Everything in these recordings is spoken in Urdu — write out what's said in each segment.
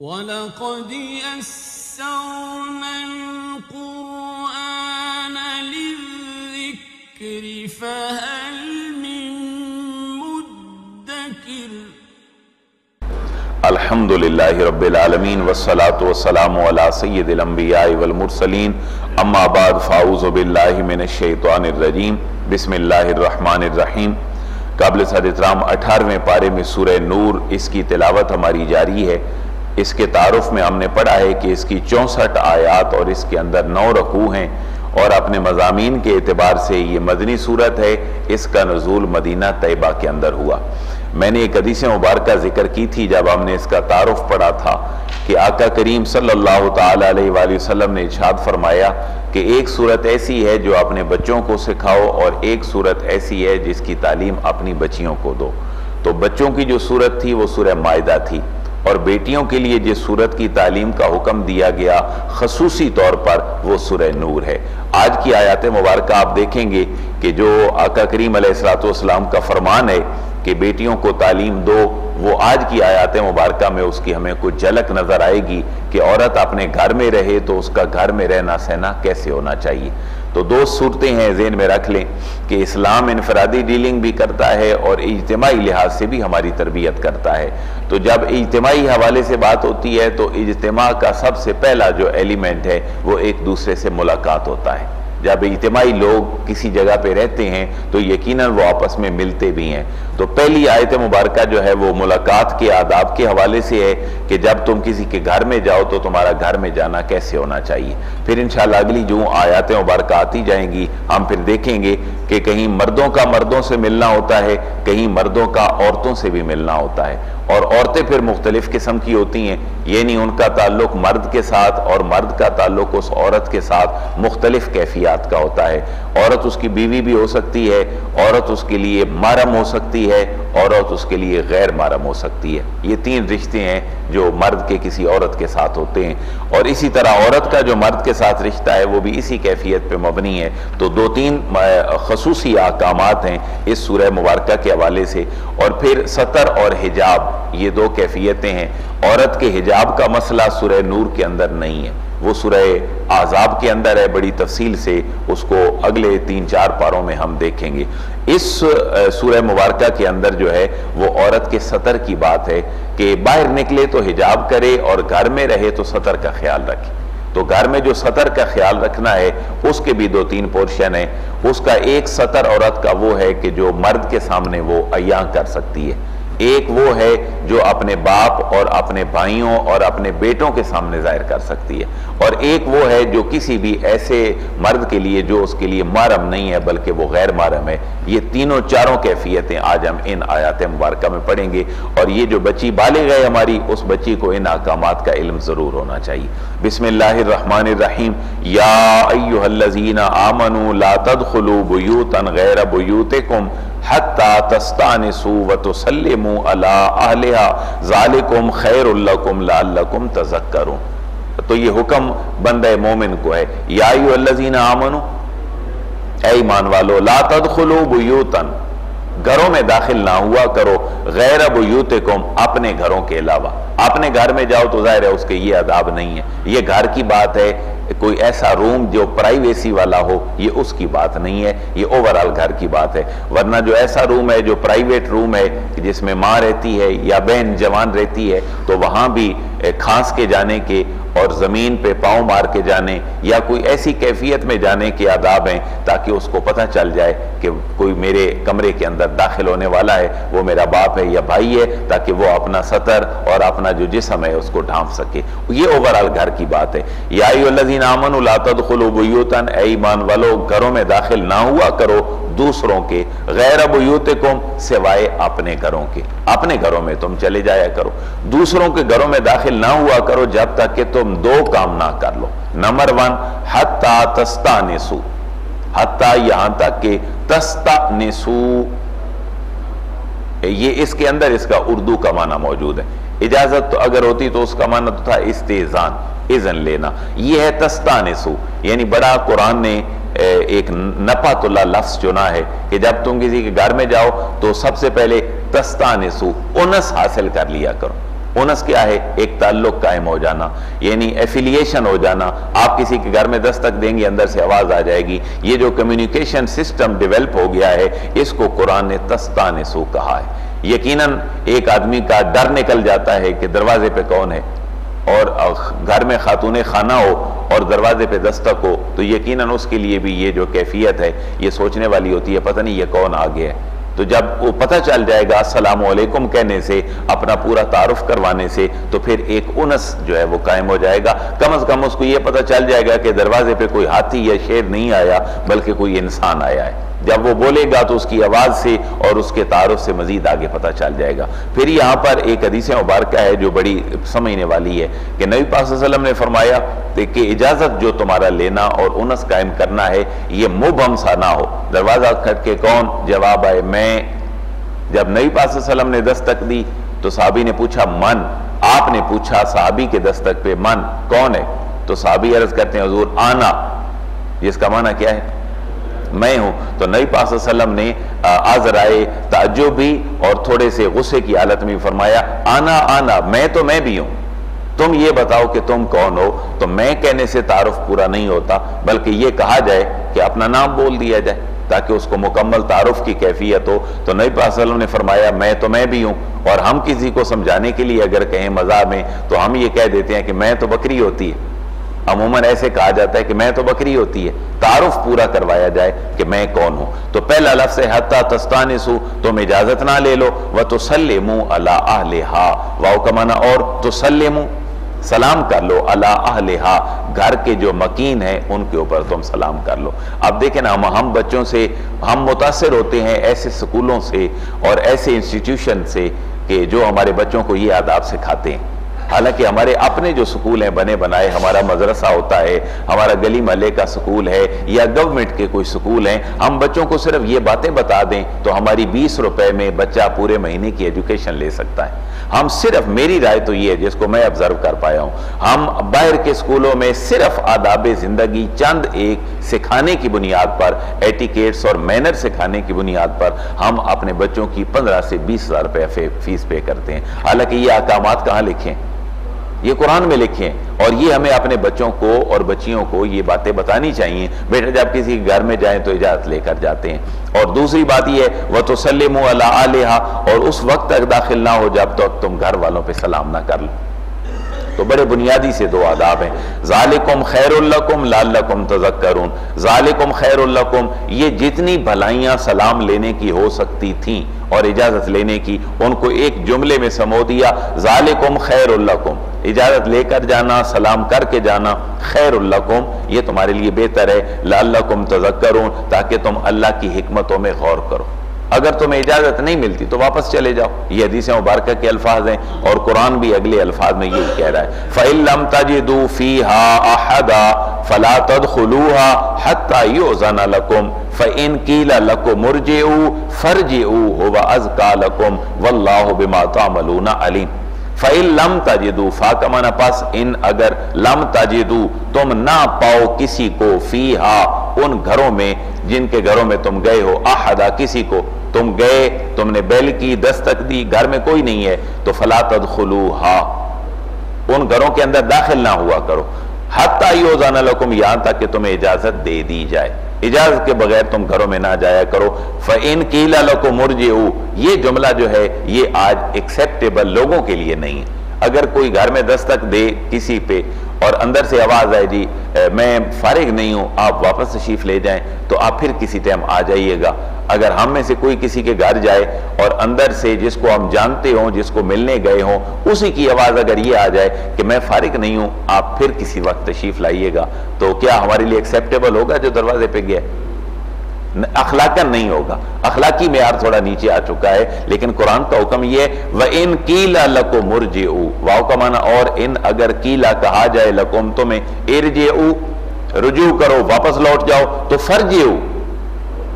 وَلَقَدْ يَسَّرْنَا الْقُرْآنَ لِلذِّكْرِ فَهَلْ مِن مُدَّكِرٍ الحمد للہ رب العالمین والصلاة والسلام علی سید الانبیاء والمرسلین. اما بعد، فاعوذ باللہ من الشیطان الرجیم. بسم اللہ الرحمن الرحیم. قابل صد اترام اٹھارویں پارے میں سورہ نور، اس کی تلاوت ہماری جاری ہے. اس کے تعارف میں ہم نے پڑھا ہے کہ اس کی چونسٹھ آیات اور اس کے اندر نو رکوع ہیں اور اپنے مضامین کے اعتبار سے یہ مدنی صورت ہے، اس کا نزول مدینہ طیبہ کے اندر ہوا۔ میں نے ایک حدیث مبارکہ ذکر کی تھی جب ہم نے اس کا تعارف پڑھا تھا کہ آقا کریم صلی اللہ تعالیٰ علیہ وآلہ وسلم نے ارشاد فرمایا کہ ایک صورت ایسی ہے جو اپنے بچوں کو سکھاؤ اور ایک صورت ایسی ہے جس کی تعلیم اپنی بچیوں کو دو۔ تو بچوں کی جو صورت تھی وہ سورہ معاہدہ تھی۔ اور بیٹیوں کے لیے جس صورت کی تعلیم کا حکم دیا گیا، خصوصی طور پر وہ سورہ نور ہے۔ آج کی آیات مبارکہ آپ دیکھیں گے کہ جو آقا کریم علیہ السلام کا فرمان ہے کہ بیٹیوں کو تعلیم دو، وہ آج کی آیات مبارکہ میں اس کی ہمیں کچھ جھلک نظر آئے گی کہ عورت اپنے گھر میں رہے تو اس کا گھر میں رہنا سہنا کیسے ہونا چاہیے۔ تو دو صورتیں ہیں ذہن میں رکھ لیں کہ اسلام انفرادی ڈیلنگ بھی کرتا ہے اور اجتماعی لحاظ سے بھی ہماری تربیت کرتا ہے۔ تو جب اجتماعی حوالے سے بات ہوتی ہے تو اجتماع کا سب سے پہلا جو ایلیمنٹ ہے وہ ایک دوسرے سے ملاقات ہوتا ہے۔ جب اجتماعی لوگ کسی جگہ پہ رہتے ہیں تو یقیناً وہ آپس میں ملتے بھی ہیں۔ تو پہلی آیت مبارکہ جو ہے وہ ملاقات کے آداب کے حوالے سے ہے کہ جب تم کسی کے گھر میں جاؤ تو تمہارا گھر میں جانا کیسے ہونا چاہیے۔ پھر انشاءاللہ اگلی جو آیات مبارکہ آتی جائیں گی، ہم پھر دیکھیں گے کہ کہیں مردوں کا مردوں سے ملنا ہوتا ہے، کہیں مردوں کا عورتوں سے بھی ملنا ہوتا ہے۔ اور عورتیں پھر مختلف قسم کی ہوتی ہیں۔ یعنی ان کا تعلق مرد کے ساتھ اور مرد کا تعلق اس عورت کے ساتھ مختلف کیفیات کا ہوتا ہے۔ عورت اس کی بیوی بھی ہو سکتی ہے، عورت اس کے لیے محرم ہو سکتی ہے، عورت اس کے لیے غیر محرم ہو سکتی ہے۔ یہ تین رشتے ہیں جو مرد کے کسی عورت کے ساتھ ہوتے ہیں۔ اور اسی طرح عورت کا جو مرد کے ساتھ رشتہ ہے، وہ بھی اسی کیفیت پہ مبنی ہے۔ تو دو تین خصوصی احکامات ہیں اس سورہ مبارکہ کے حوالے سے۔ اور پھر سطر اور حجاب۔ یہ دو کیفیتیں ہیں۔ عورت کے حجاب کا مسئلہ سورہ نور کے اندر نہیں ہے۔ وہ سورہ عذاب کے اندر ہے، بڑی تفصیل سے اس کو اگلے تین چار پاروں میں ہم دیکھیں گے۔ اس سورہ مبارکہ کے اندر جو ہے، وہ عورت کے سطر کی بات ہے کہ باہر نکلے تو حجاب کرے اور گھر میں رہے تو سطر کا خیال رکھے۔ تو گھر میں جو سطر کا خیال رکھنا ہے، اس کے بھی دو تین پورشن ہیں۔ اس کا ایک سطر عورت کا وہ ہے کہ جو مرد کے سامنے وہ عیاں کر سکتی ہے۔ ایک وہ ہے جو اپنے باپ اور اپنے بھائیوں اور اپنے بیٹوں کے سامنے ظاہر کر سکتی ہے۔ اور ایک وہ ہے جو کسی بھی ایسے مرد کے لیے جو اس کے لیے محرم نہیں ہے بلکہ وہ غیر محرم ہے۔ یہ تینوں چاروں کیفیتیں آج ہم ان آیات مبارکہ میں پڑھیں گے۔ اور یہ جو بچی بالغ ہے ہماری، اس بچی کو ان احکامات کا علم ضرور ہونا چاہیے۔ بسم اللہ الرحمن الرحیم۔ یا ایوہ الذین آمنوا لا تدخلوا بیوتا غیر بیوتکم حتی تستانسوا وتسلموا علی اہلہا ذالکم خیر لکم لعلکم تذکرون تو یہ حکم بندہ مومن کو ہے. یا ایوہ الذین آمنوا، اے ایمان والو، لا تدخلوا بیوتا. گھروں میں داخل نہ ہوا کرو. غیر بیوتکم، اپنے گھروں کے علاوہ. اپنے گھر میں جاؤ تو ظاہر ہے اس کے یہ عذاب نہیں ہے. یہ گھر کی بات ہے کوئی ایسا روم جو پرائیویسی والا ہو، یہ اس کی بات نہیں ہے، یہ اوورال گھر کی بات ہے۔ ورنہ جو ایسا روم ہے، جو پرائیویٹ روم ہے، جس میں ماں رہتی ہے یا بہن جوان رہتی ہے، تو وہاں بھی کھانس کے جانے کے اور زمین پہ پاؤں مار کے جانے یا کوئی ایسی کیفیت میں جانے کے آداب ہیں تاکہ اس کو پتہ چل جائے کہ کوئی میرے کمرے کے اندر داخل ہونے والا ہے، وہ میرا باپ ہے یا بھائی ہے، تاکہ وہ اپنا سطر اور اپنا جو جسم ہے اس کو ڈھانپ سکے۔ یہ اوورال گھر کی بات ہے۔ یا ایو الذین آمنوا لا تدخلوا بیوتا، اے ایمان والو، گھروں میں داخل نہ ہوا کرو۔ دوسروں کے، غیر بیوتکم سوائے اپنے گھروں کے۔ اپنے گھروں میں تم چلے جایا کرو۔ دوسروں کے گھروں میں داخل نہ ہوا کرو جب تک کہ تم دو کام نہ کر لو۔ نمبر ون، حتی تستانسو۔ حتی یہاں تک کہ تستانسو۔ یہ اس کے اندر اس کا اردو کا معنی موجود ہے۔ اجازت تو اگر ہوتی تو اس کا معنی تو تھا استیزان اذن لینا۔ یہ ہے تستانسو یعنی بڑا قرآن نے ایک نپات اللہ لفظ چنا ہے کہ جب تم کسی کے گھر میں جاؤ تو سب سے پہلے تستانسو انس حاصل کر لیا کرو۔ انس کیا ہے؟ ایک تعلق قائم ہو جانا یعنی ایفیلیشن ہو جانا۔ آپ کسی کے گھر میں دستک دیں گے، اندر سے آواز آ جائے گی۔ یہ جو کمیونیکیشن سسٹم ڈیولپ ہو گیا ہے، اس کو قرآن نے تستان سو کہا ہے۔ یقیناً ایک آدمی کا ڈر نکل جاتا ہے کہ دروازے پہ کون ہے۔ اور گھر میں خاتون خانہ ہو اور دروازے پہ دستک ہو، تو یقیناً اس کے لیے بھی یہ جو کیفیت ہے، یہ سوچنے والی ہوتی ہے، پتہ نہیں یہ کون آگے ہے۔ تو جب وہ پتہ چل جائے گا السلام علیکم کہنے سے، اپنا پورا تعارف کروانے سے، تو پھر ایک انس جو ہے وہ قائم ہو جائے گا۔ کم از کم اس کو یہ پتہ چل جائے گا کہ دروازے پہ کوئی ہاتھی یا شیر نہیں آیا، بلکہ کوئی انسان آیا ہے۔ جب وہ بولے گا تو اس کی آواز سے اور اس کے تعارف سے مزید آگے پتہ چل جائے گا۔ پھر یہاں پر ایک حدیث مبارکہ ہے جو بڑی سمجھنے والی ہے کہ نبی پاک صلی اللہ علیہ وسلم نے فرمایا کہ اجازت جو تمہارا لینا اور انس قائم کرنا ہے، یہ مبہم سا نہ ہو۔ دروازہ کھٹ کے کون؟ جواب آئے، میں۔ جب نبی پاک صلی اللہ علیہ وسلم نے دستک دی تو صحابی نے پوچھا، من؟ آپ نے پوچھا صحابی کے دستک پہ من کون ہے؟ تو صحابی عرض کرتے ہیں، حضور، آنا۔ جس کا معنی کیا ہے؟ میں ہوں۔ تو نبی پاک صلی اللہ علیہ وسلم نے آزرائے تعجب بھی اور تھوڑے سے غصے کی حالت میں فرمایا، آنا آنا، میں تو میں بھی ہوں۔ تم یہ بتاؤ کہ تم کون ہو؟ تو میں کہنے سے تعارف پورا نہیں ہوتا، بلکہ یہ کہا جائے کہ اپنا نام بول دیا جائے، تاکہ اس کو مکمل تعارف کی کیفیت ہو۔ تو نبی پاک صلی اللہ علیہ وسلم نے فرمایا، میں تو میں بھی ہوں۔ اور ہم کسی کو سمجھانے کے لیے اگر کہیں مزاح میں، تو ہم یہ کہہ دیتے ہیں کہ میں تو بکری ہوتی ہے۔ عموماً ایسے کہا جاتا ہے کہ میں تو بکری ہوتی ہے، تعارف پورا کروایا جائے کہ میں کون ہوں۔ تو پہلا لفظ ہے، حتیٰ تستانسو، تم اجازت نہ لے لو وَتُسَلِّمُوا عَلَىٰ أَهْلِهَا واو کا معنی اور، تسلمو، سلام کر لو اللہ اہلہا۔ گھر کے جو مکین ہیں، ان کے اوپر تم سلام کر لو۔ اب دیکھیں نا، ہم بچوں سے، ہم متاثر ہوتے ہیں ایسے سکولوں سے اور ایسے انسٹیٹیوشن سے کہ جو ہمارے بچوں کو یہ آداب سکھاتے ہیں۔ حالانکہ ہمارے اپنے جو سکول ہیں، بنے بنائے، ہمارا مدرسہ ہوتا ہے، ہمارا گلی محلے کا سکول ہے یا گورنمنٹ کے کوئی سکول ہیں، ہم بچوں کو صرف یہ باتیں بتا دیں تو ہماری بیس روپے میں بچہ پورے مہینے کی ایجوکیشن لے سکتا ہے۔ ہم صرف میری رائے تو یہ ہے جس کو میں ابزرو کر پایا ہوں۔ ہم باہر کے سکولوں میں صرف آداب زندگی چند ایک سکھانے کی بنیاد پر ایٹیکیٹس اور مینر سکھانے کی بنیاد پر ہم اپنے بچوں کی پندرہ سے بیس ہزار روپے فیس پے کرتے ہیں۔ حالانکہ یہ احکامات کہاں لکھیں یہ قرآن میں لکھیں اور یہ ہمیں اپنے بچوں کو اور بچیوں کو یہ باتیں بتانی چاہیے۔ بیٹا، جب کسی گھر میں جائیں تو اجازت لے کر جاتے ہیں۔ اور دوسری بات یہ ہے وہ تو سلم اور اس وقت تک داخل نہ ہو جب تک تم گھر والوں پہ سلام نہ کر لو۔ تو بڑے بنیادی سے دو آداب ہیں۔ ذالکم خیر اللکم لعلکم تذکرون۔ ذالکم خیر اللکم یہ جتنی بھلائیاں سلام لینے کی ہو سکتی تھیں اور اجازت لینے کی، ان کو ایک جملے میں سمو دیا۔ ذالکم خیر اللکم اجازت لے کر جانا، سلام کر کے جانا خیر اللکم یہ تمہارے لیے بہتر ہے۔ لعلکم تذکرون، تاکہ تم اللہ کی حکمتوں میں غور کرو۔ اگر تمہیں اجازت نہیں ملتی تو واپس چلے جاؤ۔ یہ حدیث مبارکہ کے الفاظ ہیں اور قرآن بھی اگلے الفاظ میں یہ کہہ رہا ہے۔ فَإِن تَجِدُوا فِيهَا أَحَدًا فَلَا تَدْخُلُوهَا حَتَّى يُؤْذَنَ لَكُمْ۔ فَإِن قِيلَ لَكُمْ ارْجِعُوا فَارْجِعُوا هُوَ أَزْكَى لَكُمْ۔ وَاللَّهُ بِمَا تَعْمَلُونَ عَلِيمٌ۔ فَإِن لَمْ تَجِدُوا فَاکمانا پس ان اگر لم تجدو، تم نہ پاؤ کسی کو فیہا، ان گھروں میں، جن کے گھروں میں تم گئے ہو، احدا کسی کو، تم گئے، تم نے بیل کی دستک دی، گھر میں کوئی نہیں ہے، تو فلا تدخلوہا، ان گھروں کے اندر داخل نہ ہوا کرو۔ حتی یوزان لکم، یہاں تک کہ تمہیں اجازت دے دی جائے۔ اجازت کے بغیر تم گھروں میں نہ جایا کرو۔ فَإِن قِيلَ لَكُمْ مُرْجِعُوا یہ جملہ جو ہے، یہ آج ایکسیپٹیبل لوگوں کے لیے نہیں۔ اگر کوئی گھر میں دستک دے کسی پہ اور اندر سے آواز آئے جی میں فارغ نہیں ہوں، آپ واپس تشریف لے جائیں تو آپ پھر کسی ٹائم آ جائیے گا۔ اگر ہم میں سے کوئی کسی کے گھر جائے اور اندر سے جس کو ہم جانتے ہوں، جس کو ملنے گئے ہوں، اسی کی آواز اگر یہ آ جائے کہ میں فارغ نہیں ہوں، آپ پھر کسی وقت تشریف لائیے گا۔ تو کیا ہمارے لیے ایکسیپٹیبل ہوگا جو دروازے پہ گیا؟ اخلاقاً نہیں ہوگا۔ اخلاقی معیار تھوڑا نیچے آ چکا ہے، لیکن قرآن کا حکم یہ وَإِن قِيلَ لَكُمْ مُرْجِعُوا واو کا معنی اور، ان اگر قیلہ کہا جائے لکم تمہیں ارجعوا، رجوع کرو، واپس لوٹ جاؤ، تو فرجعوا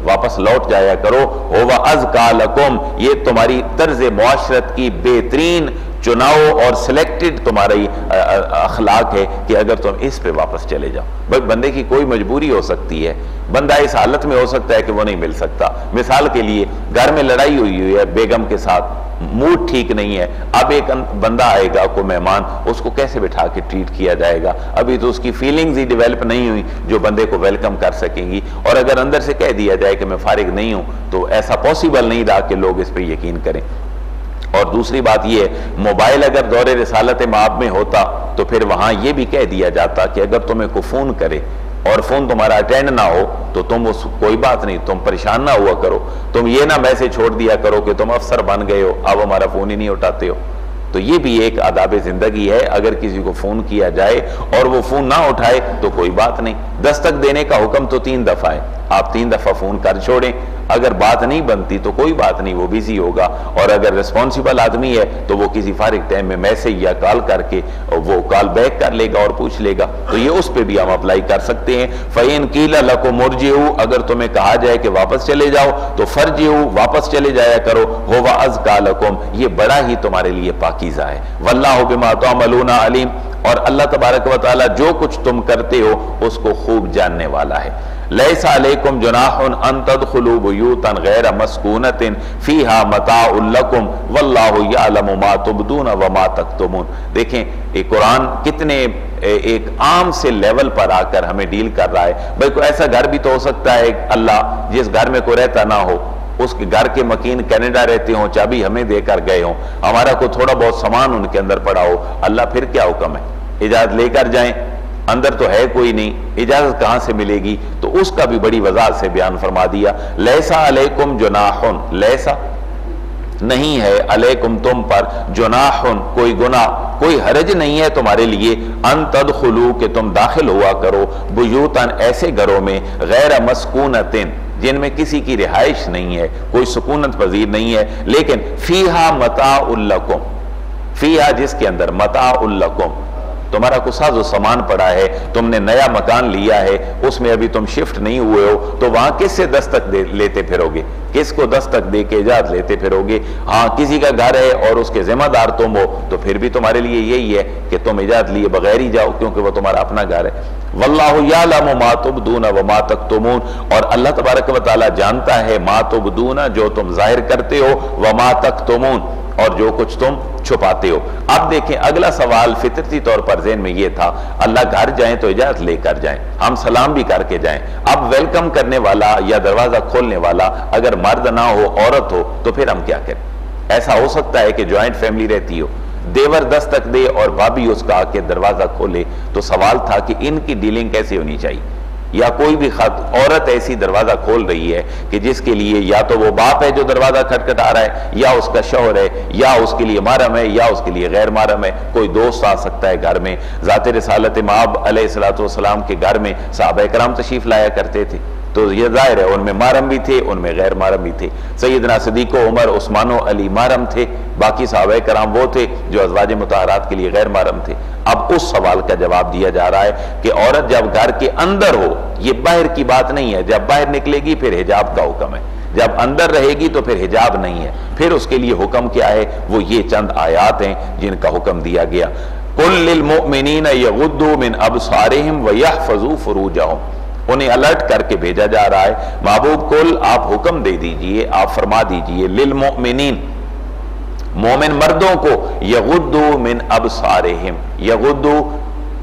واپس لوٹ جایا کرو۔ ہوا از لکم یہ تمہاری طرز معاشرت کی بہترین چناؤ اور سلیکٹڈ تمہاری اخلاق ہے کہ اگر تم اس پہ واپس چلے جاؤ۔ بھائی بندے کی کوئی مجبوری ہو سکتی ہے۔ بندہ اس حالت میں ہو سکتا ہے کہ وہ نہیں مل سکتا۔ مثال کے لیے، گھر میں لڑائی ہوئی ہوئی ہے، بیگم کے ساتھ موڈ ٹھیک نہیں ہے۔ اب ایک بندہ آئے گا کوئی مہمان، اس کو کیسے بٹھا کے ٹریٹ کیا جائے گا؟ ابھی تو اس کی فیلنگز ہی ڈیولپ نہیں ہوئی جو بندے کو ویلکم کر سکیں گی۔ اور اگر اندر سے کہہ دیا جائے کہ میں فارغ نہیں ہوں، تو ایسا پاسبل نہیں رہا کہ لوگ اس پہ یقین کریں۔ اور دوسری بات یہ ہے، موبائل اگر دور رسالت معاب میں ہوتا تو پھر وہاں یہ بھی کہہ دیا جاتا کہ اگر تمہیں کو فون کرے اور فون تمہارا اٹینڈ نہ ہو تو تم اس، کوئی بات نہیں، تم پریشان نہ ہوا کرو۔ تم یہ نہ میسج چھوڑ دیا کرو کہ تم افسر بن گئے ہو، اب ہمارا فون ہی نہیں اٹھاتے ہو۔ تو یہ بھی ایک آداب زندگی ہے۔ اگر کسی کو فون کیا جائے اور وہ فون نہ اٹھائے تو کوئی بات نہیں۔ دستک دینے کا حکم تو تین دفعہ ہے۔ آپ تین دفعہ فون کر چھوڑیں۔ اگر بات نہیں بنتی تو کوئی بات نہیں، وہ بیزی ہوگا۔ اور اگر ریسپانسیبل آدمی ہے تو وہ کسی فارغ ٹائم میں میسج یا کال کر کے وہ کال بیک کر لے گا اور پوچھ لے گا۔ تو یہ اس پہ بھی ہم اپلائی کر سکتے ہیں۔ فعین کیلا لکو مرجے اگر تمہیں کہا جائے کہ واپس چلے جاؤ تو فرج واپس چلے جایا کرو۔ ہو از کا یہ بڑا ہی تمہارے لیے پاکیزہ ہے۔ واللہ بما تعملون علیم اور اللہ تبارک و تعالی جو کچھ تم کرتے ہو، اس کو خوب جاننے والا ہے۔ لیسا علیکم جناح ان تدخلوا بیوتا غیر مسکونت فیہا متاع لکم واللہ یعلم ما تبدون وما تکتمون۔ دیکھیں ایک قرآن کتنے ایک عام سے لیول پر آ کر ہمیں ڈیل کر رہا ہے۔ بھئی کوئی ایسا گھر بھی تو ہو سکتا ہے، اللہ جس گھر میں کوئی رہتا نہ ہو، اس کے گھر کے مکین کینیڈا رہتے ہوں، چابی ہمیں دے کر گئے ہوں۔ ہمارا کوئی تھوڑا بہت سامان ان کے اندر پڑا ہو، اللہ پھر کیا حکم ہے؟ اجازت لے کر جائیں۔ اندر تو ہے کوئی نہیں، اجازت کہاں سے ملے گی؟ تو اس کا بھی بڑی وضاحت سے بیان فرما دیا، لیسا علیکم جناحن، لیسا؟ نہیں ہے علیکم تم پر جناحن، کوئی گناہ، کوئی حرج نہیں ہے تمہارے لیے۔ ان تدخلو، کہ تم داخل ہوا کرو بیوتن ایسے گھروں میں غیر مسکونتن، جن میں کسی کی رہائش نہیں ہے، کوئی سکونت پذیر نہیں ہے۔ لیکن فیہا متاع اللکم فیہا جس کے اندر متاع اللکم تمہارا کو ساز و سامان پڑا ہے، تم نے نیا مکان لیا ہے، اس میں ابھی تم شفٹ نہیں ہوئے ہو، تو وہاں کس سے دستک لیتے پھرو گے کس کو دستک دے کے اجازت لیتے پھرو گے ہاں کسی کا گھر ہے اور اس کے ذمہ دار تم ہو، تو پھر بھی تمہارے لیے یہی ہے کہ تم اجازت لیے بغیر ہی جاؤ، کیونکہ وہ تمہارا اپنا گھر ہے۔ واللہ یعلم ما تبدون و تکتمون۔ اور اللہ تبارک و تعالی جانتا ہے، ما تبدون جو تم ظاہر کرتے ہو، و ما تکتمون۔ اور جو کچھ تم چھپاتے ہو۔ اب دیکھیں، اگلا سوال فطرتی طور پر ذہن میں یہ تھا، اللہ گھر جائیں تو اجازت لے کر جائیں، ہم سلام بھی کر کے جائیں۔ اب ویلکم کرنے والا یا دروازہ کھولنے والا اگر مرد نہ ہو، عورت ہو، تو پھر ہم کیا کریں؟ ایسا ہو سکتا ہے کہ جوائنٹ فیملی رہتی ہو، دیور دستک دے اور بھابی اس کا کے دروازہ کھولے۔ تو سوال تھا کہ ان کی ڈیلنگ کیسے ہونی چاہیے؟ یا کوئی بھی خط، عورت ایسی دروازہ کھول رہی ہے کہ جس کے لیے یا تو وہ باپ ہے جو دروازہ کھٹکھٹ آ رہا ہے، یا اس کا شوہر ہے، یا اس کے لیے محرم ہے، یا اس کے لیے غیر محرم ہے، کوئی دوست آ سکتا ہے گھر میں۔ ذات رسالت ماب علیہ السلام کے گھر میں صحابہ کرام تشریف لایا کرتے تھے۔ تو یہ ظاہر ہے، ان میں مارم بھی تھے، ان میں غیر مارم بھی تھے۔ سیدنا صدیق و عمر، عثمان و علی مارم تھے، باقی صحابہ کرام وہ تھے جو ازواج متحرات کے لیے غیر مارم تھے۔ اب اس سوال کا جواب دیا جا رہا ہے کہ عورت جب گھر کے اندر ہو، یہ باہر کی بات نہیں ہے، جب باہر نکلے گی، پھر حجاب کا حکم ہے۔ جب اندر رہے گی تو پھر حجاب نہیں ہے۔ پھر اس کے لیے حکم کیا ہے؟ وہ یہ چند آیات ہیں جن کا حکم دیا گیا۔ کل للمؤمنین یغدو من ابصارہم ویحفظوا فروجہم انہیں الرٹ کر کے بھیجا جا رہا ہے۔ محبوب کل، آپ حکم دے دیجیے، آپ فرما دیجیے، للمؤمنین، مومن مردوں کو، یغدو من ابصارہم۔ یغدو،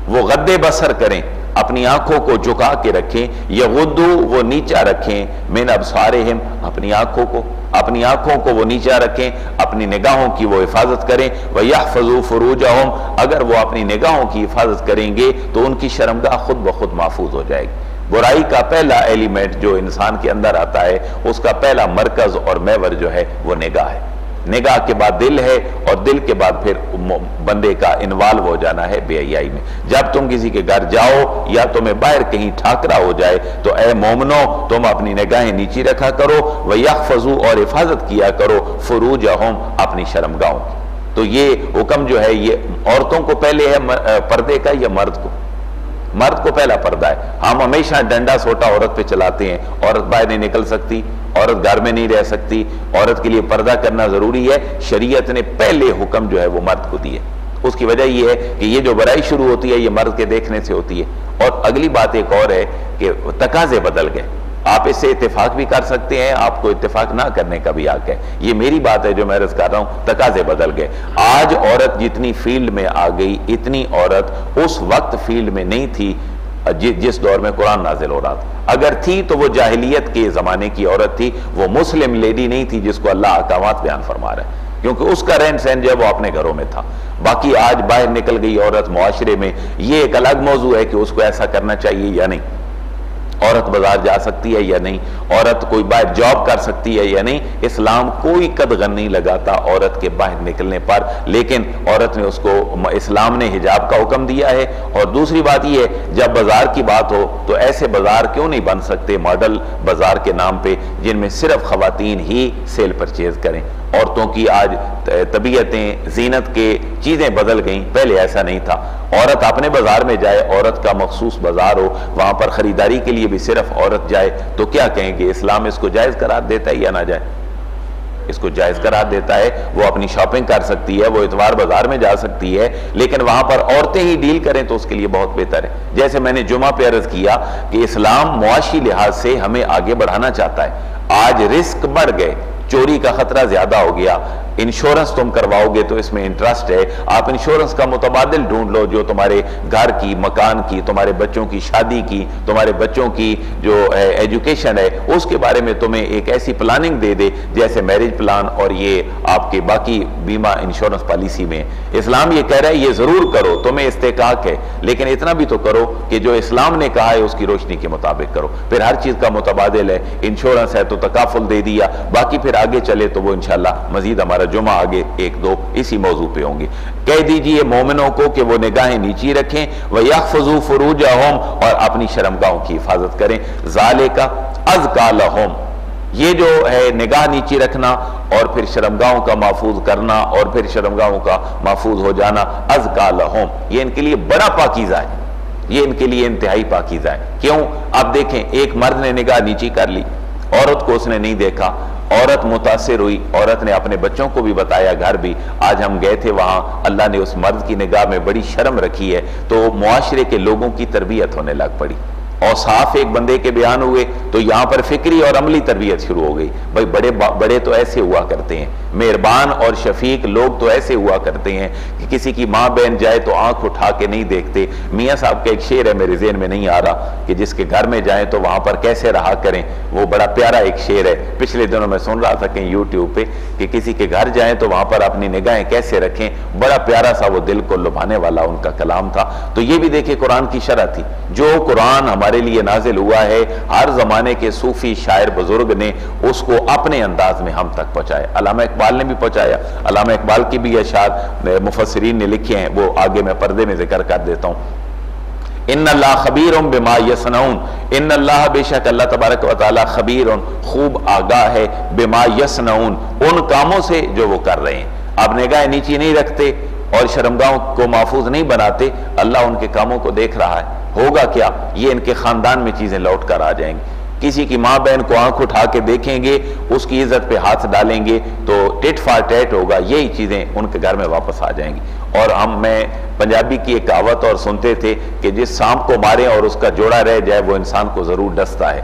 وہ غد بسر کریں، اپنی آنکھوں کو جھکا کے رکھیں۔ یغدو، وہ نیچا رکھیں۔ من ابصارہم، اپنی آنکھوں کو، اپنی آنکھوں کو وہ نیچا رکھیں۔ اپنی نگاہوں کی وہ حفاظت کریں۔ وَيَحْفَظُوا فُرُوجَهُمْ۔ اگر وہ اپنی نگاہوں کی حفاظت کریں گے، تو ان کی شرمگاہ خود بخود محفوظ ہو جائے گی۔ برائی کا پہلا ایلیمنٹ جو انسان کے اندر آتا ہے، اس کا پہلا مرکز اور میور جو ہے، وہ نگاہ ہے۔ نگاہ کے بعد دل ہے اور دل کے بعد پھر بندے کا انوالو ہو جانا ہے بے ایائی میں۔ جب تم کسی کے گھر جاؤ یا تمہیں باہر کہیں ٹھاکرا ہو جائے، تو اے مومنو تم اپنی نگاہیں نیچی رکھا کرو وہ یکفضو اور حفاظت کیا کرو فروج اپنی شرمگاہوں کی۔ تو یہ حکم جو ہے، یہ عورتوں کو پہلے ہے پردے کا یا مرد کو؟ مرد کو پہلا پردہ ہے۔ ہم ہمیشہ ڈنڈا سوٹا عورت پہ چلاتے ہیں۔ عورت باہر نہیں نکل سکتی، عورت گھر میں نہیں رہ سکتی۔ عورت کے لیے پردہ کرنا ضروری ہے۔ شریعت نے پہلے حکم جو ہے وہ مرد کو دیے اس کی وجہ یہ ہے کہ یہ جو برائی شروع ہوتی ہے، یہ مرد کے دیکھنے سے ہوتی ہے۔ اور اگلی بات ایک اور ہے کہ تقاضے بدل گئے۔ آپ اس سے اتفاق بھی کر سکتے ہیں، آپ کو اتفاق نہ کرنے کا بھی حق ہے۔ یہ میری بات ہے جو میں رض کر رہا ہوں، تقاضے بدل گئے۔ آج عورت جتنی فیلڈ میں آ گئی، اتنی عورت اس وقت فیلڈ میں نہیں تھی جی، جس دور میں قرآن نازل ہو رہا تھا۔ اگر تھی تو وہ جاہلیت کے زمانے کی عورت تھی، وہ مسلم لیڈی نہیں تھی جس کو اللہ احکامات بیان فرما رہا ہے۔ کیونکہ اس کا رہن سہن جو ہے وہ اپنے گھروں میں تھا۔ باقی آج باہر نکل گئی عورت معاشرے میں یہ ایک الگ موضوع ہے کہ اس کو ایسا کرنا چاہیے یا نہیں۔ عورت بازار جا سکتی ہے یا نہیں؟ عورت کوئی باہر جاب کر سکتی ہے یا نہیں؟ اسلام کوئی قدغن نہیں لگاتا عورت کے باہر نکلنے پر، لیکن عورت نے اس کو، اسلام نے حجاب کا حکم دیا ہے۔ اور دوسری بات یہ ہے جب بازار کی بات ہو تو ایسے بازار کیوں نہیں بن سکتے ماڈل بازار کے نام پہ، جن میں صرف خواتین ہی سیل پرچیز کریں؟ عورتوں کی آج طبیعتیں، زینت کے چیزیں بدل گئیں۔ پہلے ایسا نہیں تھا۔ عورت اپنے بازار میں جائے، عورت کا مخصوص بازار ہو، وہاں پر خریداری کے لیے بھی صرف عورت جائے، تو کیا کہیں گے؟ اسلام اس کو جائز قرار دیتا ہے یا نہ جائے؟ اس کو جائز قرار دیتا ہے۔ وہ اپنی شاپنگ کر سکتی ہے، وہ اتوار بازار میں جا سکتی ہے، لیکن وہاں پر عورتیں ہی ڈیل کریں تو اس کے لیے بہت بہتر ہے۔ جیسے میں نے جمعہ پہ عرض کیا کہ اسلام معاشی لحاظ سے ہمیں آگے بڑھانا چاہتا ہے۔ آج رسک بڑھ گئے۔ چوری کا خطرہ زیادہ ہو گیا۔ انشورنس تم کرواؤ گے تو اس میں انٹرسٹ ہے۔ آپ انشورنس کا متبادل ڈھونڈ لو جو تمہارے گھر کی، مکان کی، تمہارے بچوں کی شادی کی، تمہارے بچوں کی جو ایجوکیشن ہے، اس کے بارے میں تمہیں ایک ایسی پلاننگ دے دے جیسے میرج پلان اور یہ آپ کے باقی بیمہ انشورنس پالیسی میں۔ اسلام یہ کہہ رہا ہے، یہ ضرور کرو، تمہیں استحقاق ہے، لیکن اتنا بھی تو کرو کہ جو اسلام نے کہا ہے، اس کی روشنی کے مطابق کرو۔ پھر ہر چیز کا متبادل ہے، انشورنس ہے تو تکافل دے دیا، باقی پھر آگے چلے تو وہ انشاءاللہ مزید ہمارا جمعہ آگے ایک دو اسی موضوع پہ ہوں گے۔ کہہ دیجیے مومنوں کو کہ وہ نگاہیں نیچی رکھیں وَيَحْفَظُوا فُرُوجَهُمْ اور اپنی شرمگاہوں کی حفاظت کریں۔ ذَالِكَ اَذْقَى لَهُمْ یہ جو ہے نگاہ نیچی رکھنا اور پھر شرمگاہوں کا محفوظ کرنا اور پھر شرمگاہوں کا محفوظ ہو جانا۔ اَذْقَى لَهُمْ یہ ان کے لیے بڑا پاکیزہ ہے۔ یہ ان کے لیے انتہائی پاکیزہ ہے۔ کیوں؟ آپ دیکھیں، ایک مرد نے نگاہ نیچی کر لی، عورت کو اس نے نہیں دیکھا۔ عورت متاثر ہوئی، عورت نے اپنے بچوں کو بھی بتایا، گھر بھی۔ آج ہم گئے تھے وہاں، اللہ نے اس مرد کی نگاہ میں بڑی شرم رکھی ہے، تو معاشرے کے لوگوں کی تربیت ہونے لگ پڑی۔ اور صاف ایک بندے کے بیان ہوئے، تو یہاں پر فکری اور عملی تربیت شروع ہو گئی۔ بھائی، بڑے بڑے تو ایسے ہوا کرتے ہیں۔ مہربان اور شفیق لوگ تو ایسے ہوا کرتے ہیں کہ کسی کی ماں بہن جائے تو آنکھ اٹھا کے نہیں دیکھتے۔ میاں صاحب کا ایک شعر ہے میرے ذہن میں نہیں آ رہا کہ جس کے گھر میں جائیں تو وہاں پر کیسے رہا کریں۔ وہ بڑا پیارا ایک شعر ہے۔ پچھلے دنوں میں سن رہا تھا کہ یوٹیوب پہ کہ کسی کے گھر جائیں تو وہاں پر اپنی نگاہیں کیسے رکھیں۔ بڑا پیارا سا وہ دل کو لبھانے والا ان کا کلام تھا۔ تو یہ بھی دیکھیں قرآن کی شرح تھی۔ جو قرآن ہمارے ہمارے لیے نازل ہوا ہے۔ ہر زمانے کے صوفی شاعر بزرگ نے اس کو اپنے انداز میں ہم تک پہنچایا۔ علامہ اقبال نے بھی پہنچایا۔ علامہ اقبال کی بھی اشعار مفسرین نے لکھے ہیں، وہ آگے میں پردے میں ذکر کر دیتا ہوں۔ ان اللہ خبیر بما یسنون ان اللہ بے شک اللہ تبارک و تعالی خبیر، خوب آگاہ ہے بما یسنون ان کاموں سے جو وہ کر رہے ہیں۔ اب نگاہ نیچی نہیں رکھتے اور شرمگاہوں کو محفوظ نہیں بناتے۔ اللہ ان کے کاموں کو دیکھ رہا ہے۔ ہوگا کیا؟ یہ ان کے خاندان میں چیزیں لوٹ کر آ جائیں گی۔ کسی کی ماں بہن کو آنکھ اٹھا کے دیکھیں گے، اس کی عزت پہ ہاتھ ڈالیں گے تو ٹیٹ فار ٹیٹ ہوگا، یہی چیزیں ان کے گھر میں واپس آ جائیں گی۔ اور ہم، میں پنجابی کی ایک کہاوت اور سنتے تھے کہ جس سانپ کو مارے اور اس کا جوڑا رہ جائے، وہ انسان کو ضرور ڈستا ہے۔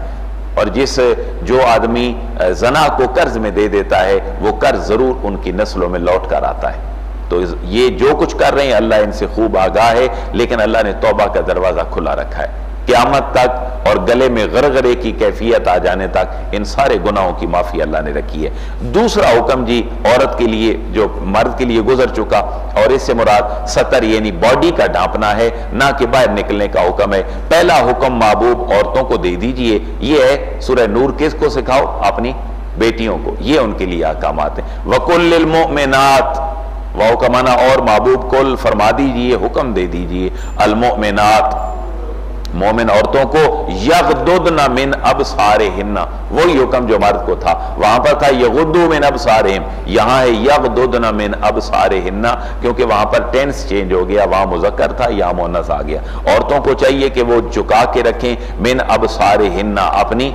اور جس جو آدمی زنا کو قرض میں دے دیتا ہے، وہ قرض ضرور ان کی نسلوں میں لوٹ کر آتا ہے۔ تو یہ جو کچھ کر رہے ہیں، اللہ ان سے خوب آگاہ ہے، لیکن اللہ نے توبہ کا دروازہ کھلا رکھا ہے۔ قیامت تک اور گلے میں غرغرے کی کیفیت آ جانے تک ان سارے گناہوں کی معافی اللہ نے رکھی ہے۔ دوسرا حکم جی عورت کے لیے جو مرد کے لیے گزر چکا، اور اس سے مراد سطر یعنی باڈی کا ڈھانپنا ہے، نہ کہ باہر نکلنے کا حکم ہے۔ پہلا حکم محبوب عورتوں کو دے دیجیے، یہ ہے سورہ نور کس کو سکھاؤ؟ اپنی بیٹیوں کو۔ یہ ان کے لیے احکامات ہیں۔ وَقُلْ لِلْمُؤْمِنَاتِ واؤ کا معنی اور محبوب کل فرما دیجیے، حکم دے دیجیے۔ المؤمنات، مومن عورتوں کو یغددن من ابصارہن۔ وہی حکم جو مرد کو تھا۔ وہاں پر تھا یغدو من ابصارہم۔ یہاں ہے یغددن من ابصارہن، کیونکہ وہاں پر ٹینس چینج ہو گیا، وہاں مذکر تھا، یہاں مونس آ گیا۔ عورتوں کو چاہیے کہ وہ جھکا کے رکھیں، من ابصارہن، اپنی